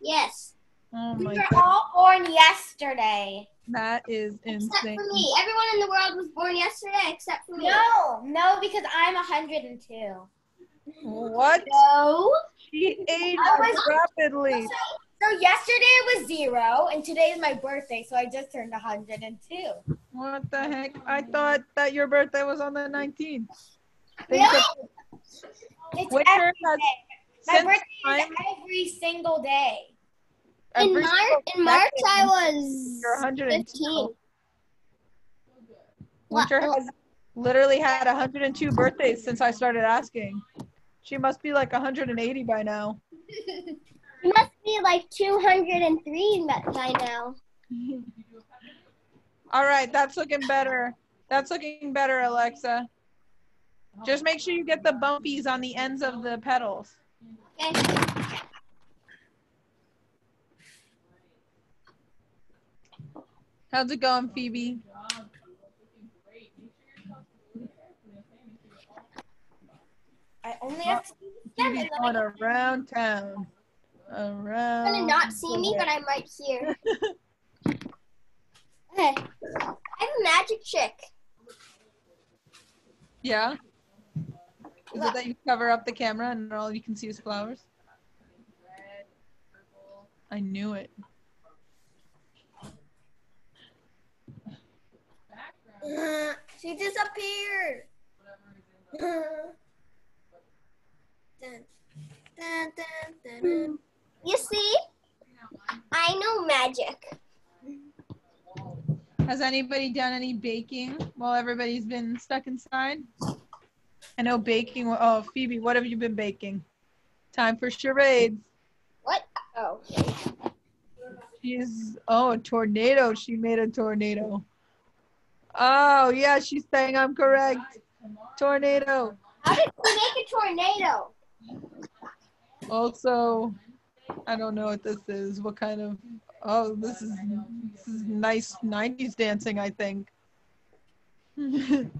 Yes. Oh We were god. all born yesterday. That is insane. Except for me. Everyone in the world was born yesterday except for me. No, no, because I'm 102. What? No. She aged I was- rapidly. So yesterday was zero, and today is my birthday, so I just turned 102. What the heck? I thought that your birthday was on the 19th. Think No. It's Winter has day. My since birthday is every single day. In every March, single in March I was You're 102. 15. Winter has literally had 102 birthdays since I started asking. She must be like 180 by now. It must be like 203 by by now. All right, that's looking better. That's looking better, Alexa. Just make sure you get the bumpies on the ends of the petals. Okay. How's it going, Phoebe? I only have to do the Phoebe's going around town. You're Around. gonna not see me, but I might hear. Okay. I have a magic trick. Yeah? Is it that you cover up the camera and all you can see is flowers? I knew it. Uh, she disappeared. dun, dun, dun, dun, dun. You see? I know magic. Has anybody done any baking while everybody's been stuck inside? I know oh, baking. Oh, Phoebe, what have you been baking? Time for charades. What? Oh. She's oh a tornado. She made a tornado. Oh yeah, she's saying I'm correct. Tornado. How did we make a tornado? Also, I don't know what this is. What kind of? Oh, this is this is nice '90s dancing. I think.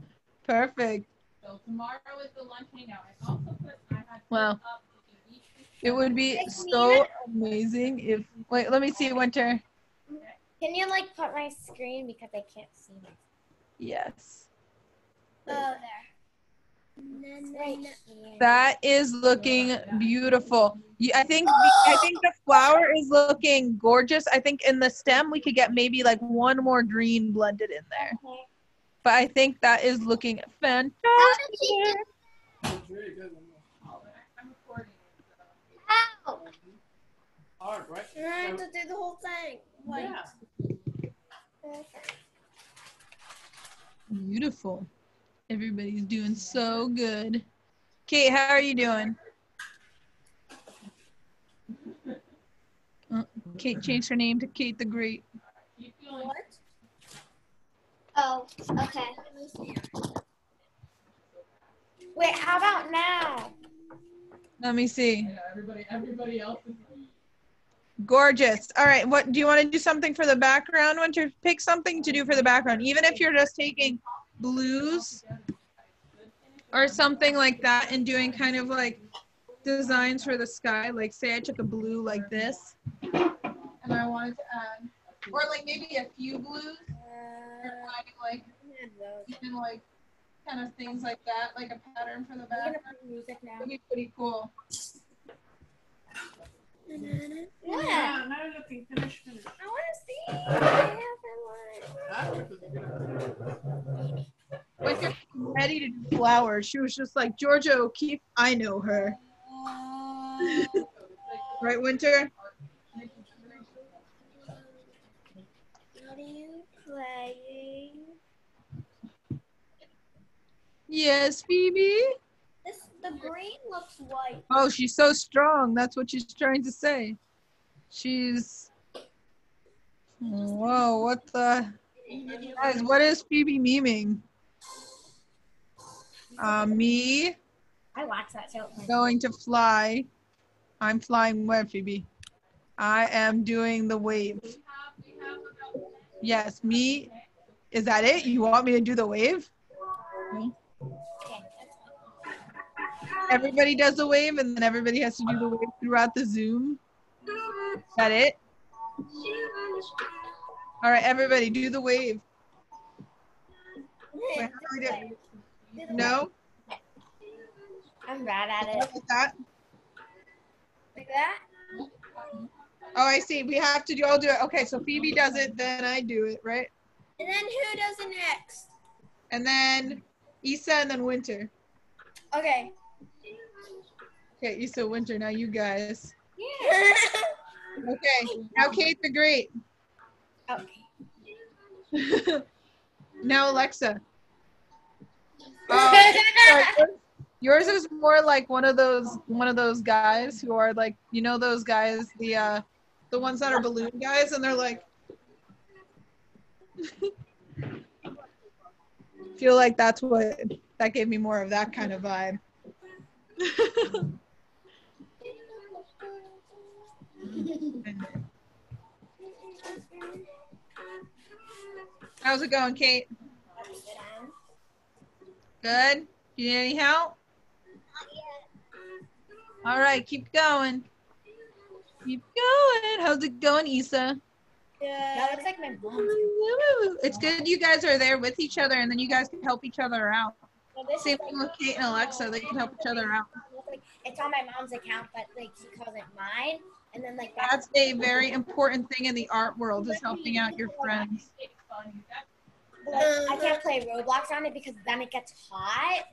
Perfect. So tomorrow is the lunch hangout. I also put I had put Wow. up It would be so amazing if. Wait, let me see, Winter. Can you like put my screen because I can't see my Yes. Oh, there. Right here. That is looking beautiful. You- I think I think the flower is looking gorgeous. I think in the stem we could get maybe like one more green blended in there. But I think that is looking fantastic. How did she do It's really good. I'm recording. How? Hard, right? And I have to do the whole thing. Like, Yeah. Beautiful. Everybody's doing so good. Kate, how are you doing? Uh, Kate changed her name to Kate the Great. Keep going. Oh, okay. Wait, how about now? Let me see. Yeah, everybody, everybody else. Gorgeous. All right. What do you want to do something for the background? Winter, pick something to do for the background, even if you're just taking blues or something like that and doing kind of like designs for the sky. Like say I took a blue like this and I wanted to add, or like maybe a few blues or finding like even like kind of things like that, like a pattern for the I'm gonna background. put music now. That'd be pretty cool. Yeah, now looking, finish, finish. I want to see. I haven't one. Winter ready to do flowers. She was just like Georgia O'Keeffe. I know her. right, Winter? What are you playing? Yes, Phoebe. This the green looks white. Oh, she's so strong. That's what she's trying to say. She's. Whoa, what the. Guys, what is Phoebe memeing? Uh, me I watched that show. going to fly. I'm flying where, Phoebe? I am doing the wave. Yes, me. Is that it? You want me to do the wave? Everybody does the wave, and then everybody has to do the wave throughout the Zoom. Is that it? All right, everybody, do the wave. Wait, do we do it? No? I'm bad at it. Like that? Like that? Oh, I see. We have to do. I'll do it. Okay, so Phoebe does it, then I do it, right? And then who does it next? And then Issa, and then Winter. Okay. Okay, Issa, Winter. Now you guys. Yeah. Okay. Now Kate the Great. okay. now Alexa. Sorry, yours is more like one of those one of those guys who are like you know those guys the uh the ones that are balloon guys and they're like feel like that's what that gave me more of that kind of vibe. How's it going kate? Good? You need any help? Not yet. all right keep going keep going how's it going isa That looks like my mom. it's good you guys are there with each other and then you guys can help each other out Well, same thing with kate and alexa they can help each other out it's on my mom's account, but like she calls it mine. And then like that's a very important thing in the art world is helping out your friends it's funny. That's Like, I can't play Roblox on it because then it gets hot.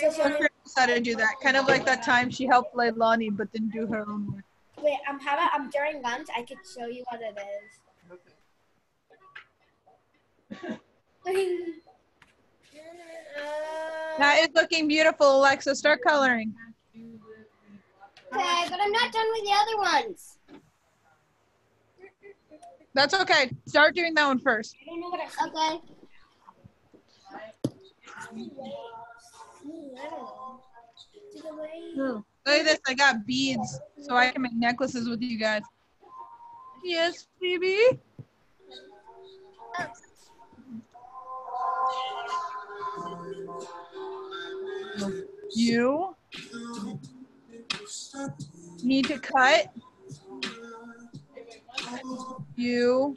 So she knows how to do that kind of like that time she helped Leilani but didn't do her own work wait, um, how about um during lunch I could show you what it is. that is looking beautiful alexa start coloring. Okay, but I'm not done with the other ones. that's okay start doing that one first. I don't know what I Okay. Look at this. I got beads so I can make necklaces with you guys. Yes, Phoebe. You need to cut. You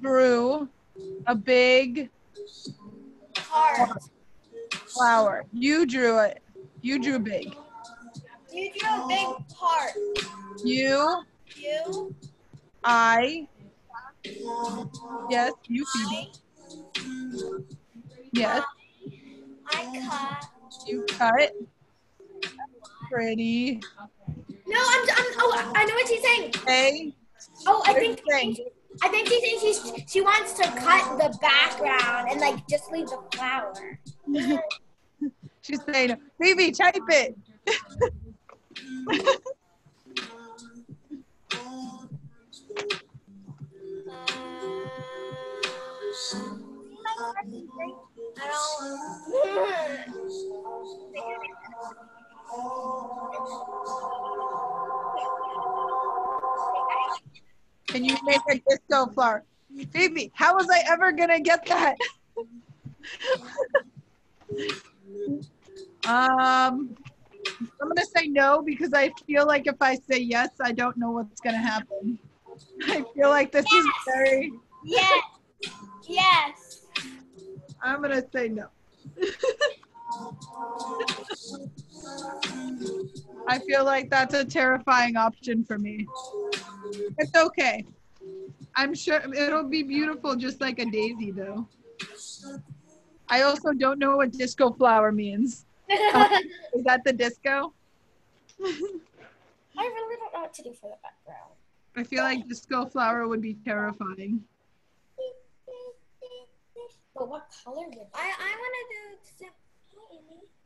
drew a big flower. You drew it. You drew big. You do a big part. You, You, I, yes, you, Phoebe. Yes, I cut. you cut. Pretty. No, I'm, I'm. Oh, I know what she's saying. Okay. Oh, I think. saying? I think she's saying she's she wants to cut the background and like just leave the flower. She's saying, Phoebe, type it. Can you make a disco flower. Phoebe? how was I ever gonna get that? um, I'm gonna say no because I feel like if I say yes, I don't know what's gonna happen. I feel like this is very. Yes. Yes. I'm gonna say no. I feel like that's a terrifying option for me. It's okay. I'm sure it'll be beautiful just like a daisy though. I also don't know what disco flower means. Is that the disco? I really don't know what to do for the background. I feel like disco flower would be terrifying. But what color would I, I want to do.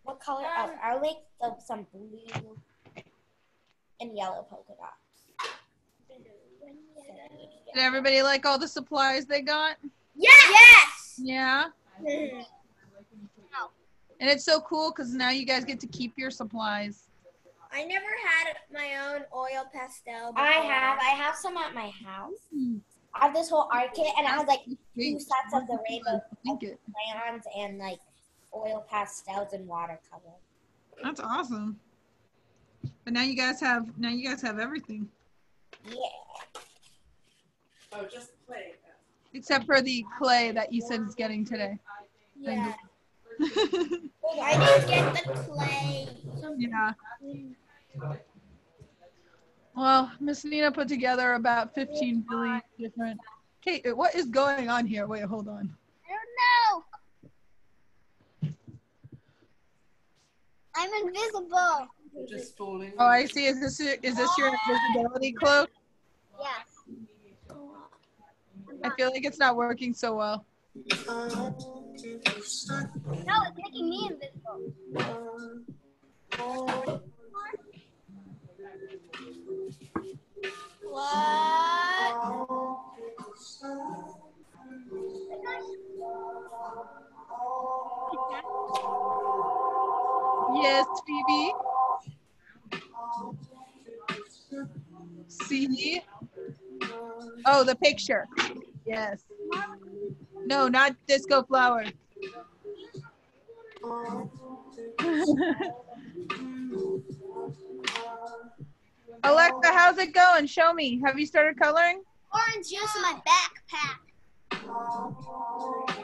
what color? oh, I'll make uh, some blue and yellow polka dots. Did everybody like all the supplies they got? Yes. Yeah. And it's so cool because now you guys get to keep your supplies. I never had my own oil pastel. I have. I have some at my house. Mm. I have this whole art kit, and I have like two sets of the rainbow Think it. crayons and like oil pastels and watercolor. That's awesome. But now you guys have now you guys have everything Yeah. Oh, just play. except for the clay that you said is getting today. Yeah. Yeah. I didn't get the clay. Yeah. Well, Miss Nina put together about 15 billion different. Kate, what is going on here? Wait, hold on. I don't know. I'm invisible. Just falling. Oh, I see. Is this is this your invisibility cloak? Yes. I feel like it's not working so well. Uh, No, it's making me invisible. What? Yes, Phoebe. See? Oh, the picture. Yes. No, not disco flower. Alexa, how's it going? Show me. Have you started coloring? Orange juice in my backpack.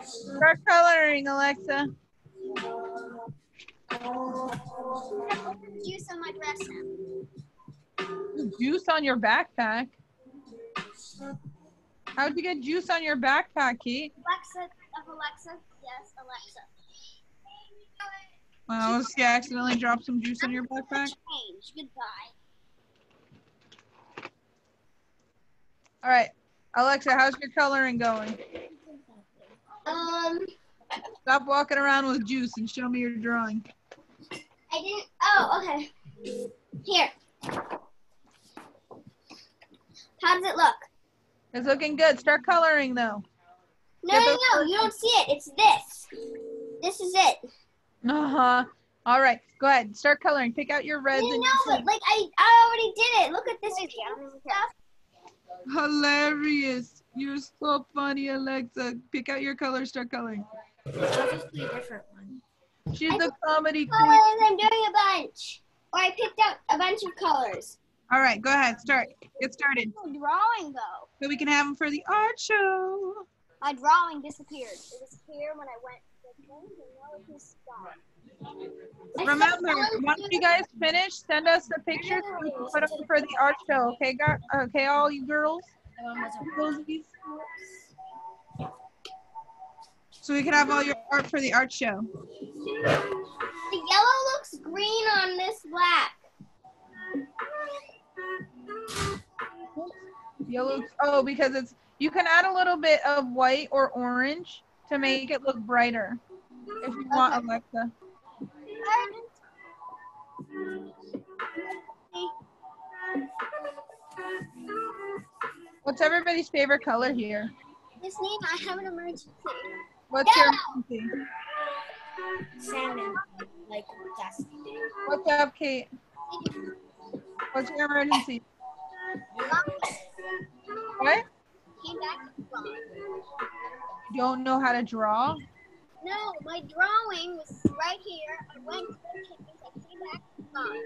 Start coloring, Alexa. Juice on my dress now. Juice on your backpack. How'd you get juice on your backpack, Kate? Alexa, of Alexa. Yes, Alexa. Wow, she accidentally dropped some juice on your backpack. Change. Goodbye. All right, Alexa, how's your coloring going? Um, Stop walking around with juice and show me your drawing. I didn't. Oh, okay. Here. How does it look? It's looking good. Start coloring though. No, no, no. You don't see it. It's this. This is it. Uh huh. All right, go ahead. Start coloring. Pick out your reds You and know your it. Like I, I already did it. Look at this stuff. Hilarious. You're so funny, Alexa. Pick out your color. Start coloring. I'll just do a different one. She's a comedy Colors. queen. I'm doing a bunch. Or I picked out a bunch of colors. All right, go ahead. Start. Get started. Drawing though. So we can have them for the art show. My drawing disappeared. It disappeared when I went. to the thing, and now it just stopped. I Remember, once you guys finish, send us the pictures so we can put them for the art show. Okay, guys? Okay, all you girls. So we can have all your art for the art show. The yellow looks green on this black. Yellow. Oh, because it's you can add a little bit of white or orange to make it look brighter. If you want, Alexa. What's everybody's favorite color here? Miss Nina, I have an emergency. What's your emergency? Salmon, like dust. What's up, Kate? What's your emergency? What? Came back. You don't know how to draw? No, my drawing was right here. I went to the campus. I came back wrong.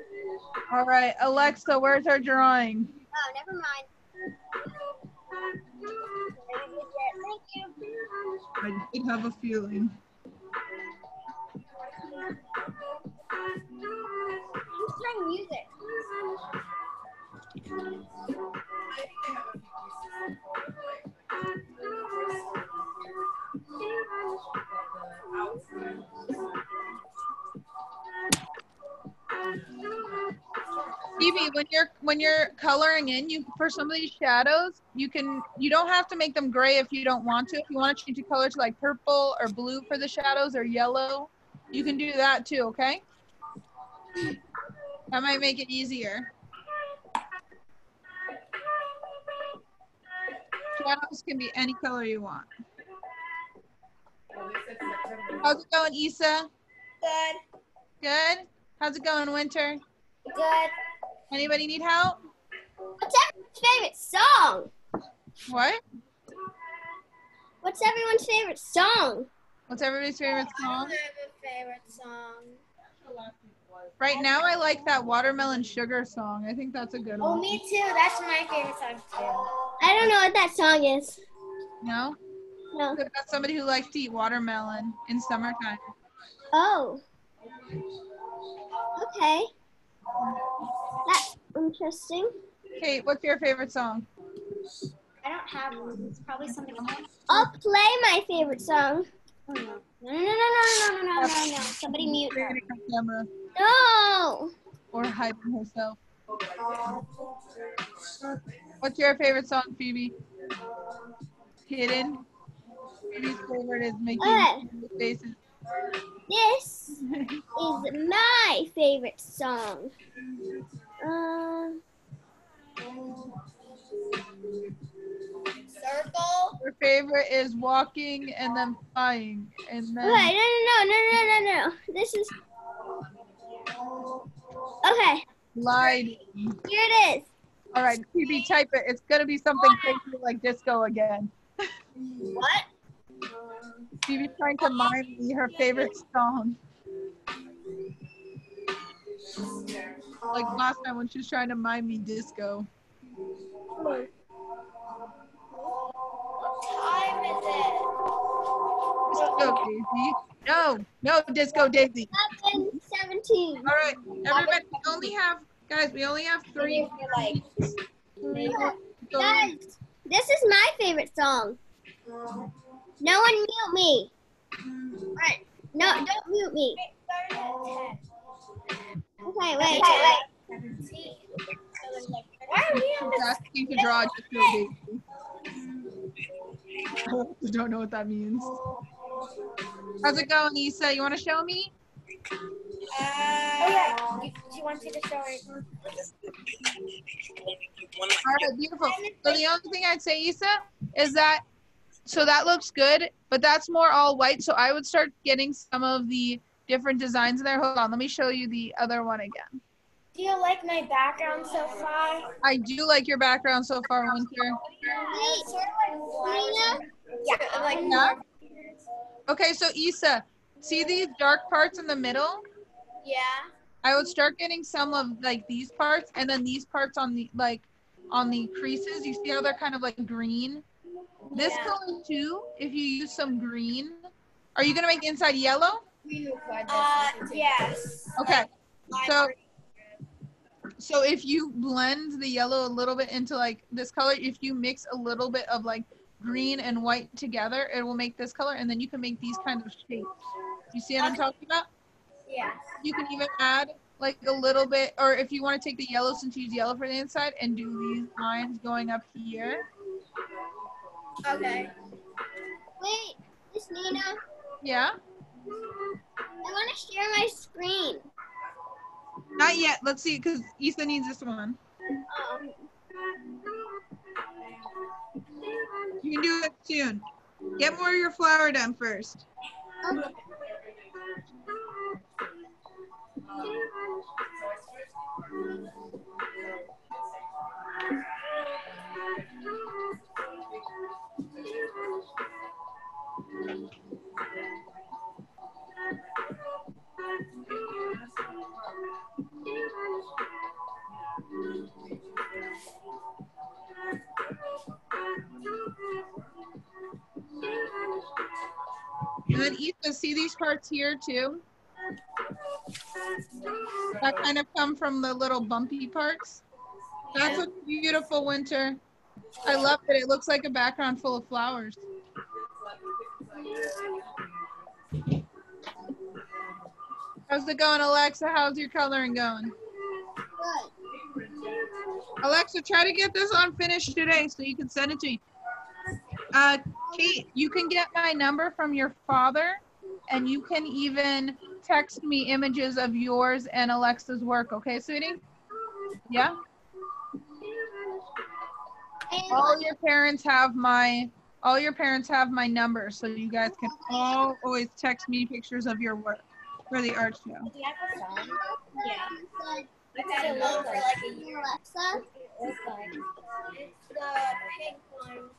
All right, Alexa, where's our drawing? Oh, never mind. Thank you. I did have a feeling. Playing music? Phoebe, when you're when you're coloring in, you for some of these shadows, you can you don't have to make them gray if you don't want to. If you want to change the color to like purple or blue for the shadows or yellow, you can do that too, okay? That might make it easier. Shadows can be any color you want. How's it going, Issa? Good. Good? How's it going, Winter? Good. Anybody need help? What's everyone's favorite song? What? What's everyone's favorite song? What's everybody's favorite song? don't have a favorite song. Right now, I like that watermelon sugar song. I think that's a good Oh, one. me too. That's my favorite song too. I don't know what that song is. No? No. It's about somebody who likes to eat watermelon in summertime. Oh. Okay. That's interesting. Kate, what's your favorite song? I don't have one. It's probably something else. I'll play my favorite song. Oh, no. No, no, no, no, no, no, no, no, no, no. Somebody mute her. Her camera No. or hiding herself. What's your favorite song, Phoebe? Hidden. Phoebe's favorite is making Okay. faces. This is my favorite song. Um, Circle. Her favorite is walking and then flying and then no, no, no, no, no, no, no. This is. Okay, gliding. here it is. All right, Phoebe, type it. It's gonna be something crazy like disco again. What? Phoebe's trying to mime me her favorite song. Like last time when she was trying to mime me disco. What time is it? Disco Daisy. No, no disco Daisy. 11, 17. All right, everybody, we only have guys. We only have three. Like, Guys, this is my favorite song. No one mute me. Right. No, don't mute me. Okay, wait. wait. Why are we on she's this? asking to draw disco Daisy. I don't know what that means. How's it going, Issa? You want to show me? Oh yeah. Do you want you to show it? All right, beautiful. So the only thing I'd say, Issa, is that so that looks good, but that's more all white. So I would start getting some of the different designs in there. Hold on, let me show you the other one again. Do you like my background so far? I do like your background so far, Winter. Wait, Nina, Yeah, like Yeah. Okay, so Issa, see these dark parts in the middle? Yeah. I would start getting some of like these parts, and then these parts on the like on the creases. You see how they're kind of like green. This Yeah. color too. If you use some green, are you gonna make the inside yellow? Uh, yes. Okay. So, so if you blend the yellow a little bit into like this color, if you mix a little bit of like green and white together, it will make this color, and then you can make these kind of shapes. You see what I'm talking about? Yeah. You can even add like a little bit, or if you want to take the yellow since you use yellow for the inside and do these lines going up here. Okay. wait, Miss Nina, Yeah. I want to share my screen. Not yet. Let's see, because Issa needs this one. Um, You You can do it soon. Get more of your flower done first. And then Ethan, see these parts here too? That kind of come from the little bumpy parts. That's a beautiful winter. I love it. It looks like a background full of flowers. How's it going, Alexa? How's your coloring going? Good. Alexa, try to get this on finished today so you can send it to me. Uh, Kate, you can get my number from your father, and you can even text me images of yours and Alexa's work. Okay, sweetie? Yeah. All your parents have my all your parents have my number, so you guys can all always text me pictures of your work for the art show. Do you have a phone? Yeah. What does it look like? Alexa. Looks like? It's the pink one.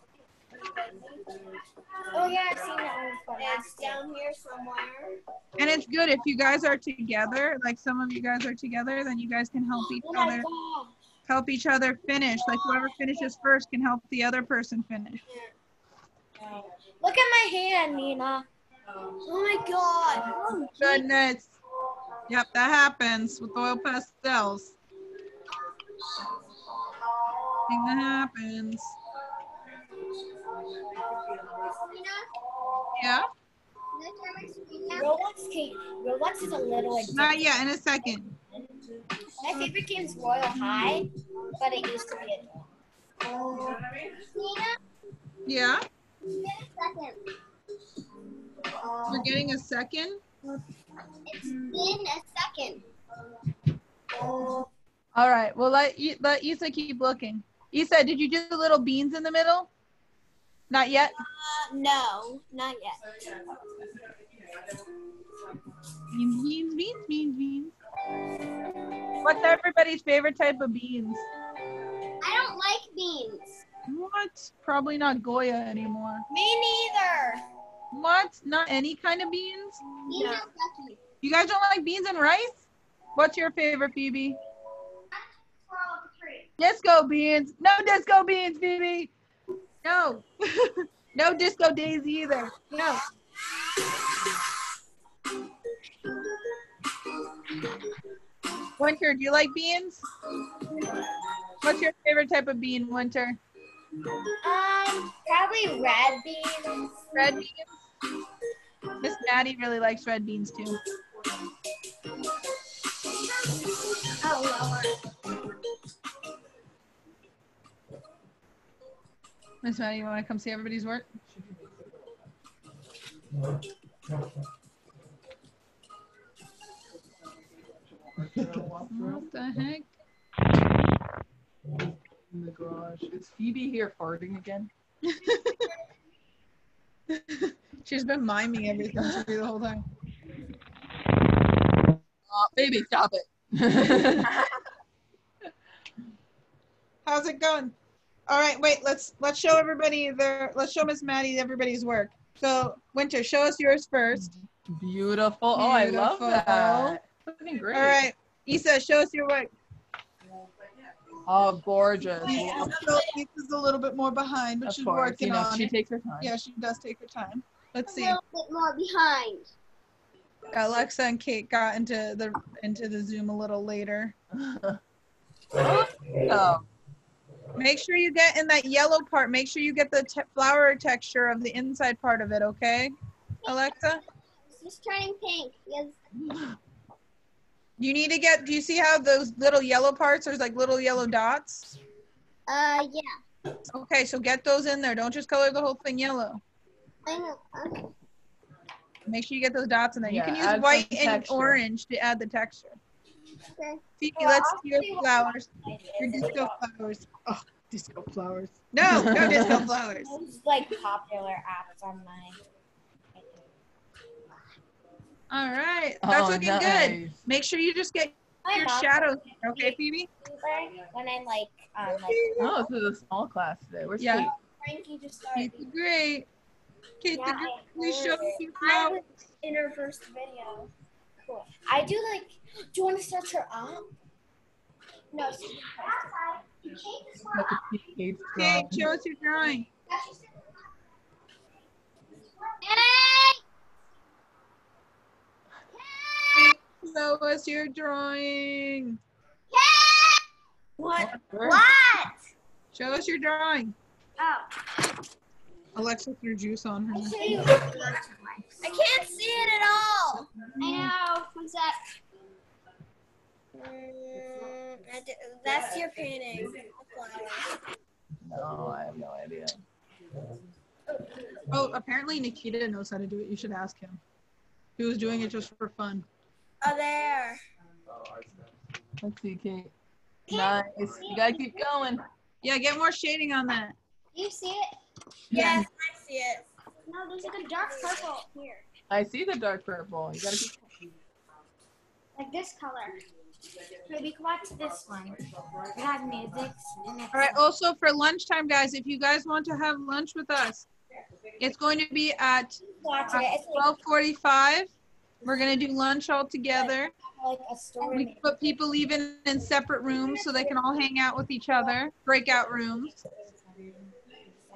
Oh yeah, I've seen that one before. It's down here somewhere. And it's good if you guys are together, like some of you guys are together, then you guys can help oh each Oh other god. help each other finish. Like whoever finishes first can help the other person finish. Look at my hand, Nina. Oh my god. Goodness. Yep, that happens with oil pastels. Thing that happens. Yeah? Roblox can Roblox is a little addictive. Not yet. In a second. My favorite game is Royal High, but it used to be a Yeah. Second. We're getting a second. It's in a second. All right. Well, let you let Issa keep looking. Issa, did you do the little beans in the middle? Not yet. Uh, no, not yet. Beans, beans, beans, beans, beans. What's everybody's favorite type of beans? I don't like beans. What? Probably not Goya anymore. Me neither. What? Not any kind of beans? Beans No. are. You guys don't like beans and rice? What's your favorite, Phoebe? Squirrel up a tree. Disco beans. No disco beans, Phoebe. No. no disco days either. No. Winter, do you like beans? What's your favorite type of bean, Winter? Um, probably red beans. Red beans? Miss Maddie really likes red beans too. Oh, Lord. Miss Maddie, you want to come see everybody's work? What the heck? in the garage. Is Phoebe here farting again? She's been miming everything to me the whole time. Uh, baby, stop it. How's it going? All right, wait. Let's let's show everybody their. Let's show Miss Maddie everybody's work. So Winter, show us yours first. Beautiful. Oh, I love that. Looking great. All right, Issa, show us your work. Oh, gorgeous. Issa's still- Issa's a little bit more behind, but Of she's course, working you know, on she it. takes her time. Yeah, she does take her time. Let's see. A little bit more behind. Alexa and Kate got into the into the Zoom a little later. oh, Make sure you get in that yellow part. Make sure you get the te- flower texture of the inside part of it. Okay, Alexa. It's just turning pink. Yes. You need to get. Do you see how those little yellow parts? There's like little yellow dots. Uh, yeah. Okay, so get those in there. Don't just color the whole thing yellow. I know. Okay. Make sure you get those dots in there. You can use white and texture. orange to add the texture. Okay. Phoebe, let's see your flowers. Your disco flowers. Oh, Disco flowers. No, no disco flowers. Those like popular apps on my. All right, that's Oh, looking nice. good. Make sure you just get your shadows. Okay, Phoebe. When I'm like, um, like Oh, this is a small class today. We're Yeah. sweet. Frankie just started. Kate the Great. Kate the Yeah, Great. I Please show heard. us your flowers. in her first video. Cool. I do like. Do you want to search her up? No. she- Look at Kate's Kate, drawing. show us your drawing. Hey! Show us your drawing. What? What? Show us your drawing. Oh. Alexa threw juice on her. I can't see it at all. I know. What's that? Mm, I d- that's your painting. No, I have no idea. Oh, apparently Nikita knows how to do it. You should ask him. He was doing it just for fun. Oh, there. Let's see, Kate. Nice. You gotta keep going. Yeah, get more shading on that. Do you see it? Yes, I see it. No, there's like a dark purple here. I see the dark purple. You gotta keep. Like this color. Maybe watch this one. It music. All right. Also, for lunchtime, guys, if you guys want to have lunch with us, it's going to be at. Uh, it's like, 12:45. We're gonna do lunch all together. like a story. We put people even in separate rooms so they can all hang out with each other. Breakout rooms.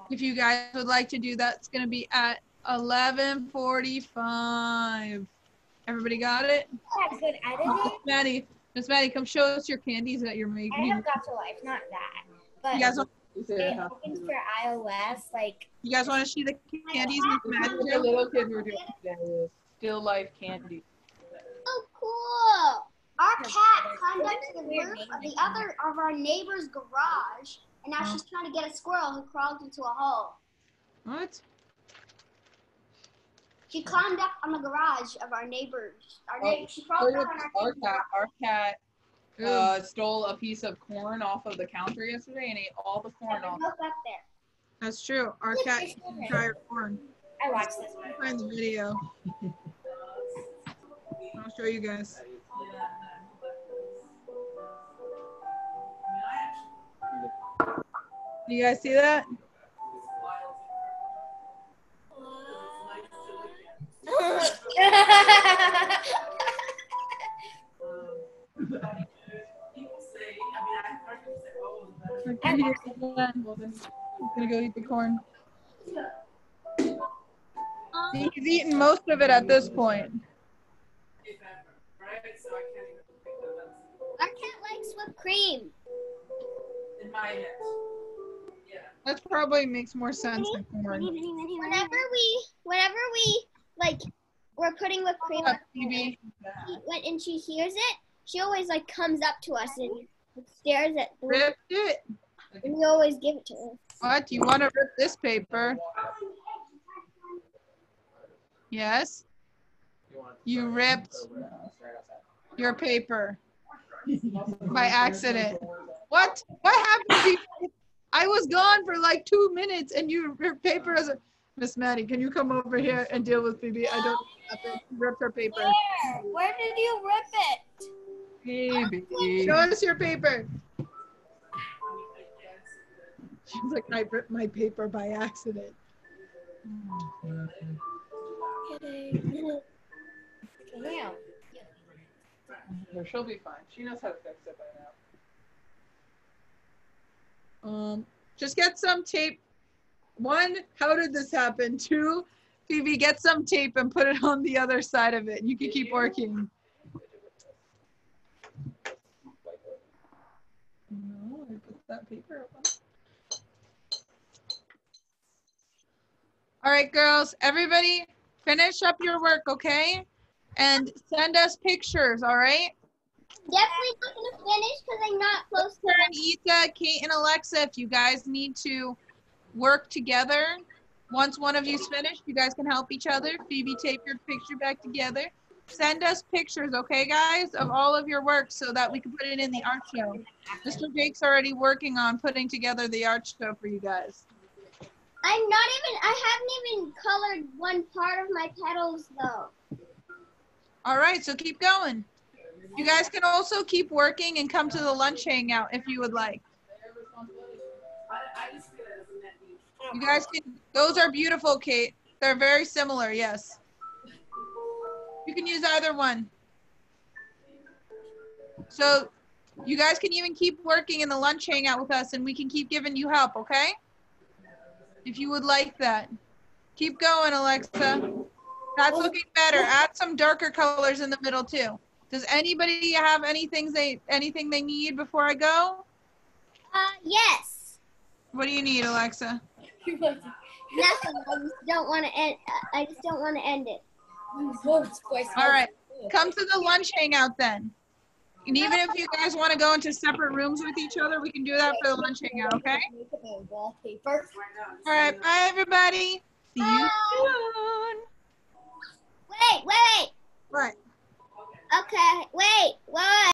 If you guys would like to do that, it's gonna be at 11:45. Everybody got it? Yeah, good editing. Maddie, Miss Maddie, come show us your candies that you're making. I making. have got to life, not that. But You guys, want, it uh, opens for iOS. Like, you guys want to see the candies Miss Maddie The little kids were doing today still life candy. Oh, cool. Our cat climbed up to the roof of the other of our neighbor's garage, and now she's trying to get a squirrel who crawled into a hole. What? She climbed up on the garage of our neighbors. Our Oh, neighbor, she crawled yeah, down on our our neighbor's cat, our cat Ooh. uh, stole a piece of corn off of the counter yesterday and ate all the corn garage. off. Look up there. That's true. Our cat can try her corn. I watched this one. Find the video. I'll show you guys. Do you guys see that? Okay, here's. He's gonna go eat the corn. See, He's eaten most of it at this point. Our cat likes whipped cream. In my head. That probably makes more sense than corn. Whenever we, whenever we like, we're putting whipped cream Uh, on she- when and she hears it, she always like comes up to us and stares at the ripped it. and we always give it to her. What? You want to rip this paper? Yes. You ripped your paper by accident. What? What happened? I was gone for like two minutes and you ripped paper as a Miss Maddie, can you come over here and deal with Phoebe? I don't know. She ripped her paper. Where? Where did you rip it? Baby. Show us your paper. She's like, I ripped my paper by accident. Damn. Or she'll be fine. She knows how to fix it by now. Um, just get some tape. One, how did this happen? Two, Phoebe, get some tape and put it on the other side of it. You can keep working. No, I put that paper up. All right, girls, everybody finish up your work, okay? And send us pictures, all right? Definitely not gonna finish because I'm not close to Turn, Issa, Kate, and Alexa, if you guys need to work together, once one of you's finished, you guys can help each other. Phoebe, tape your picture back together. send us pictures, okay, guys, of all of your work so that we can put it in the art show. Mr. Jake's already working on putting together the art show for you guys. I'm not even. I haven't even colored one part of my petals though. All right, so keep going. You guys can also keep working and come to the lunch hangout if you would like. I, I just You guys can, those are beautiful, Kate. They're very similar, yes. You can use either one. So you guys can even keep working in the lunch hangout with us and we can keep giving you help, okay? If you would like that. Keep going, Alexa. That's looking better. Add some darker colors in the middle too. Does anybody have anything they anything they need before I go? Uh, yes. What do you need, Alexa? Nothing. I just don't want to end. I just don't want to end it. All right. Come to the lunch hangout then. And even if you guys want to go into separate rooms with each other, we can do that for the lunch hangout, okay? All right. Bye, everybody. See you soon. Wait, wait. What? Okay. Wait, what?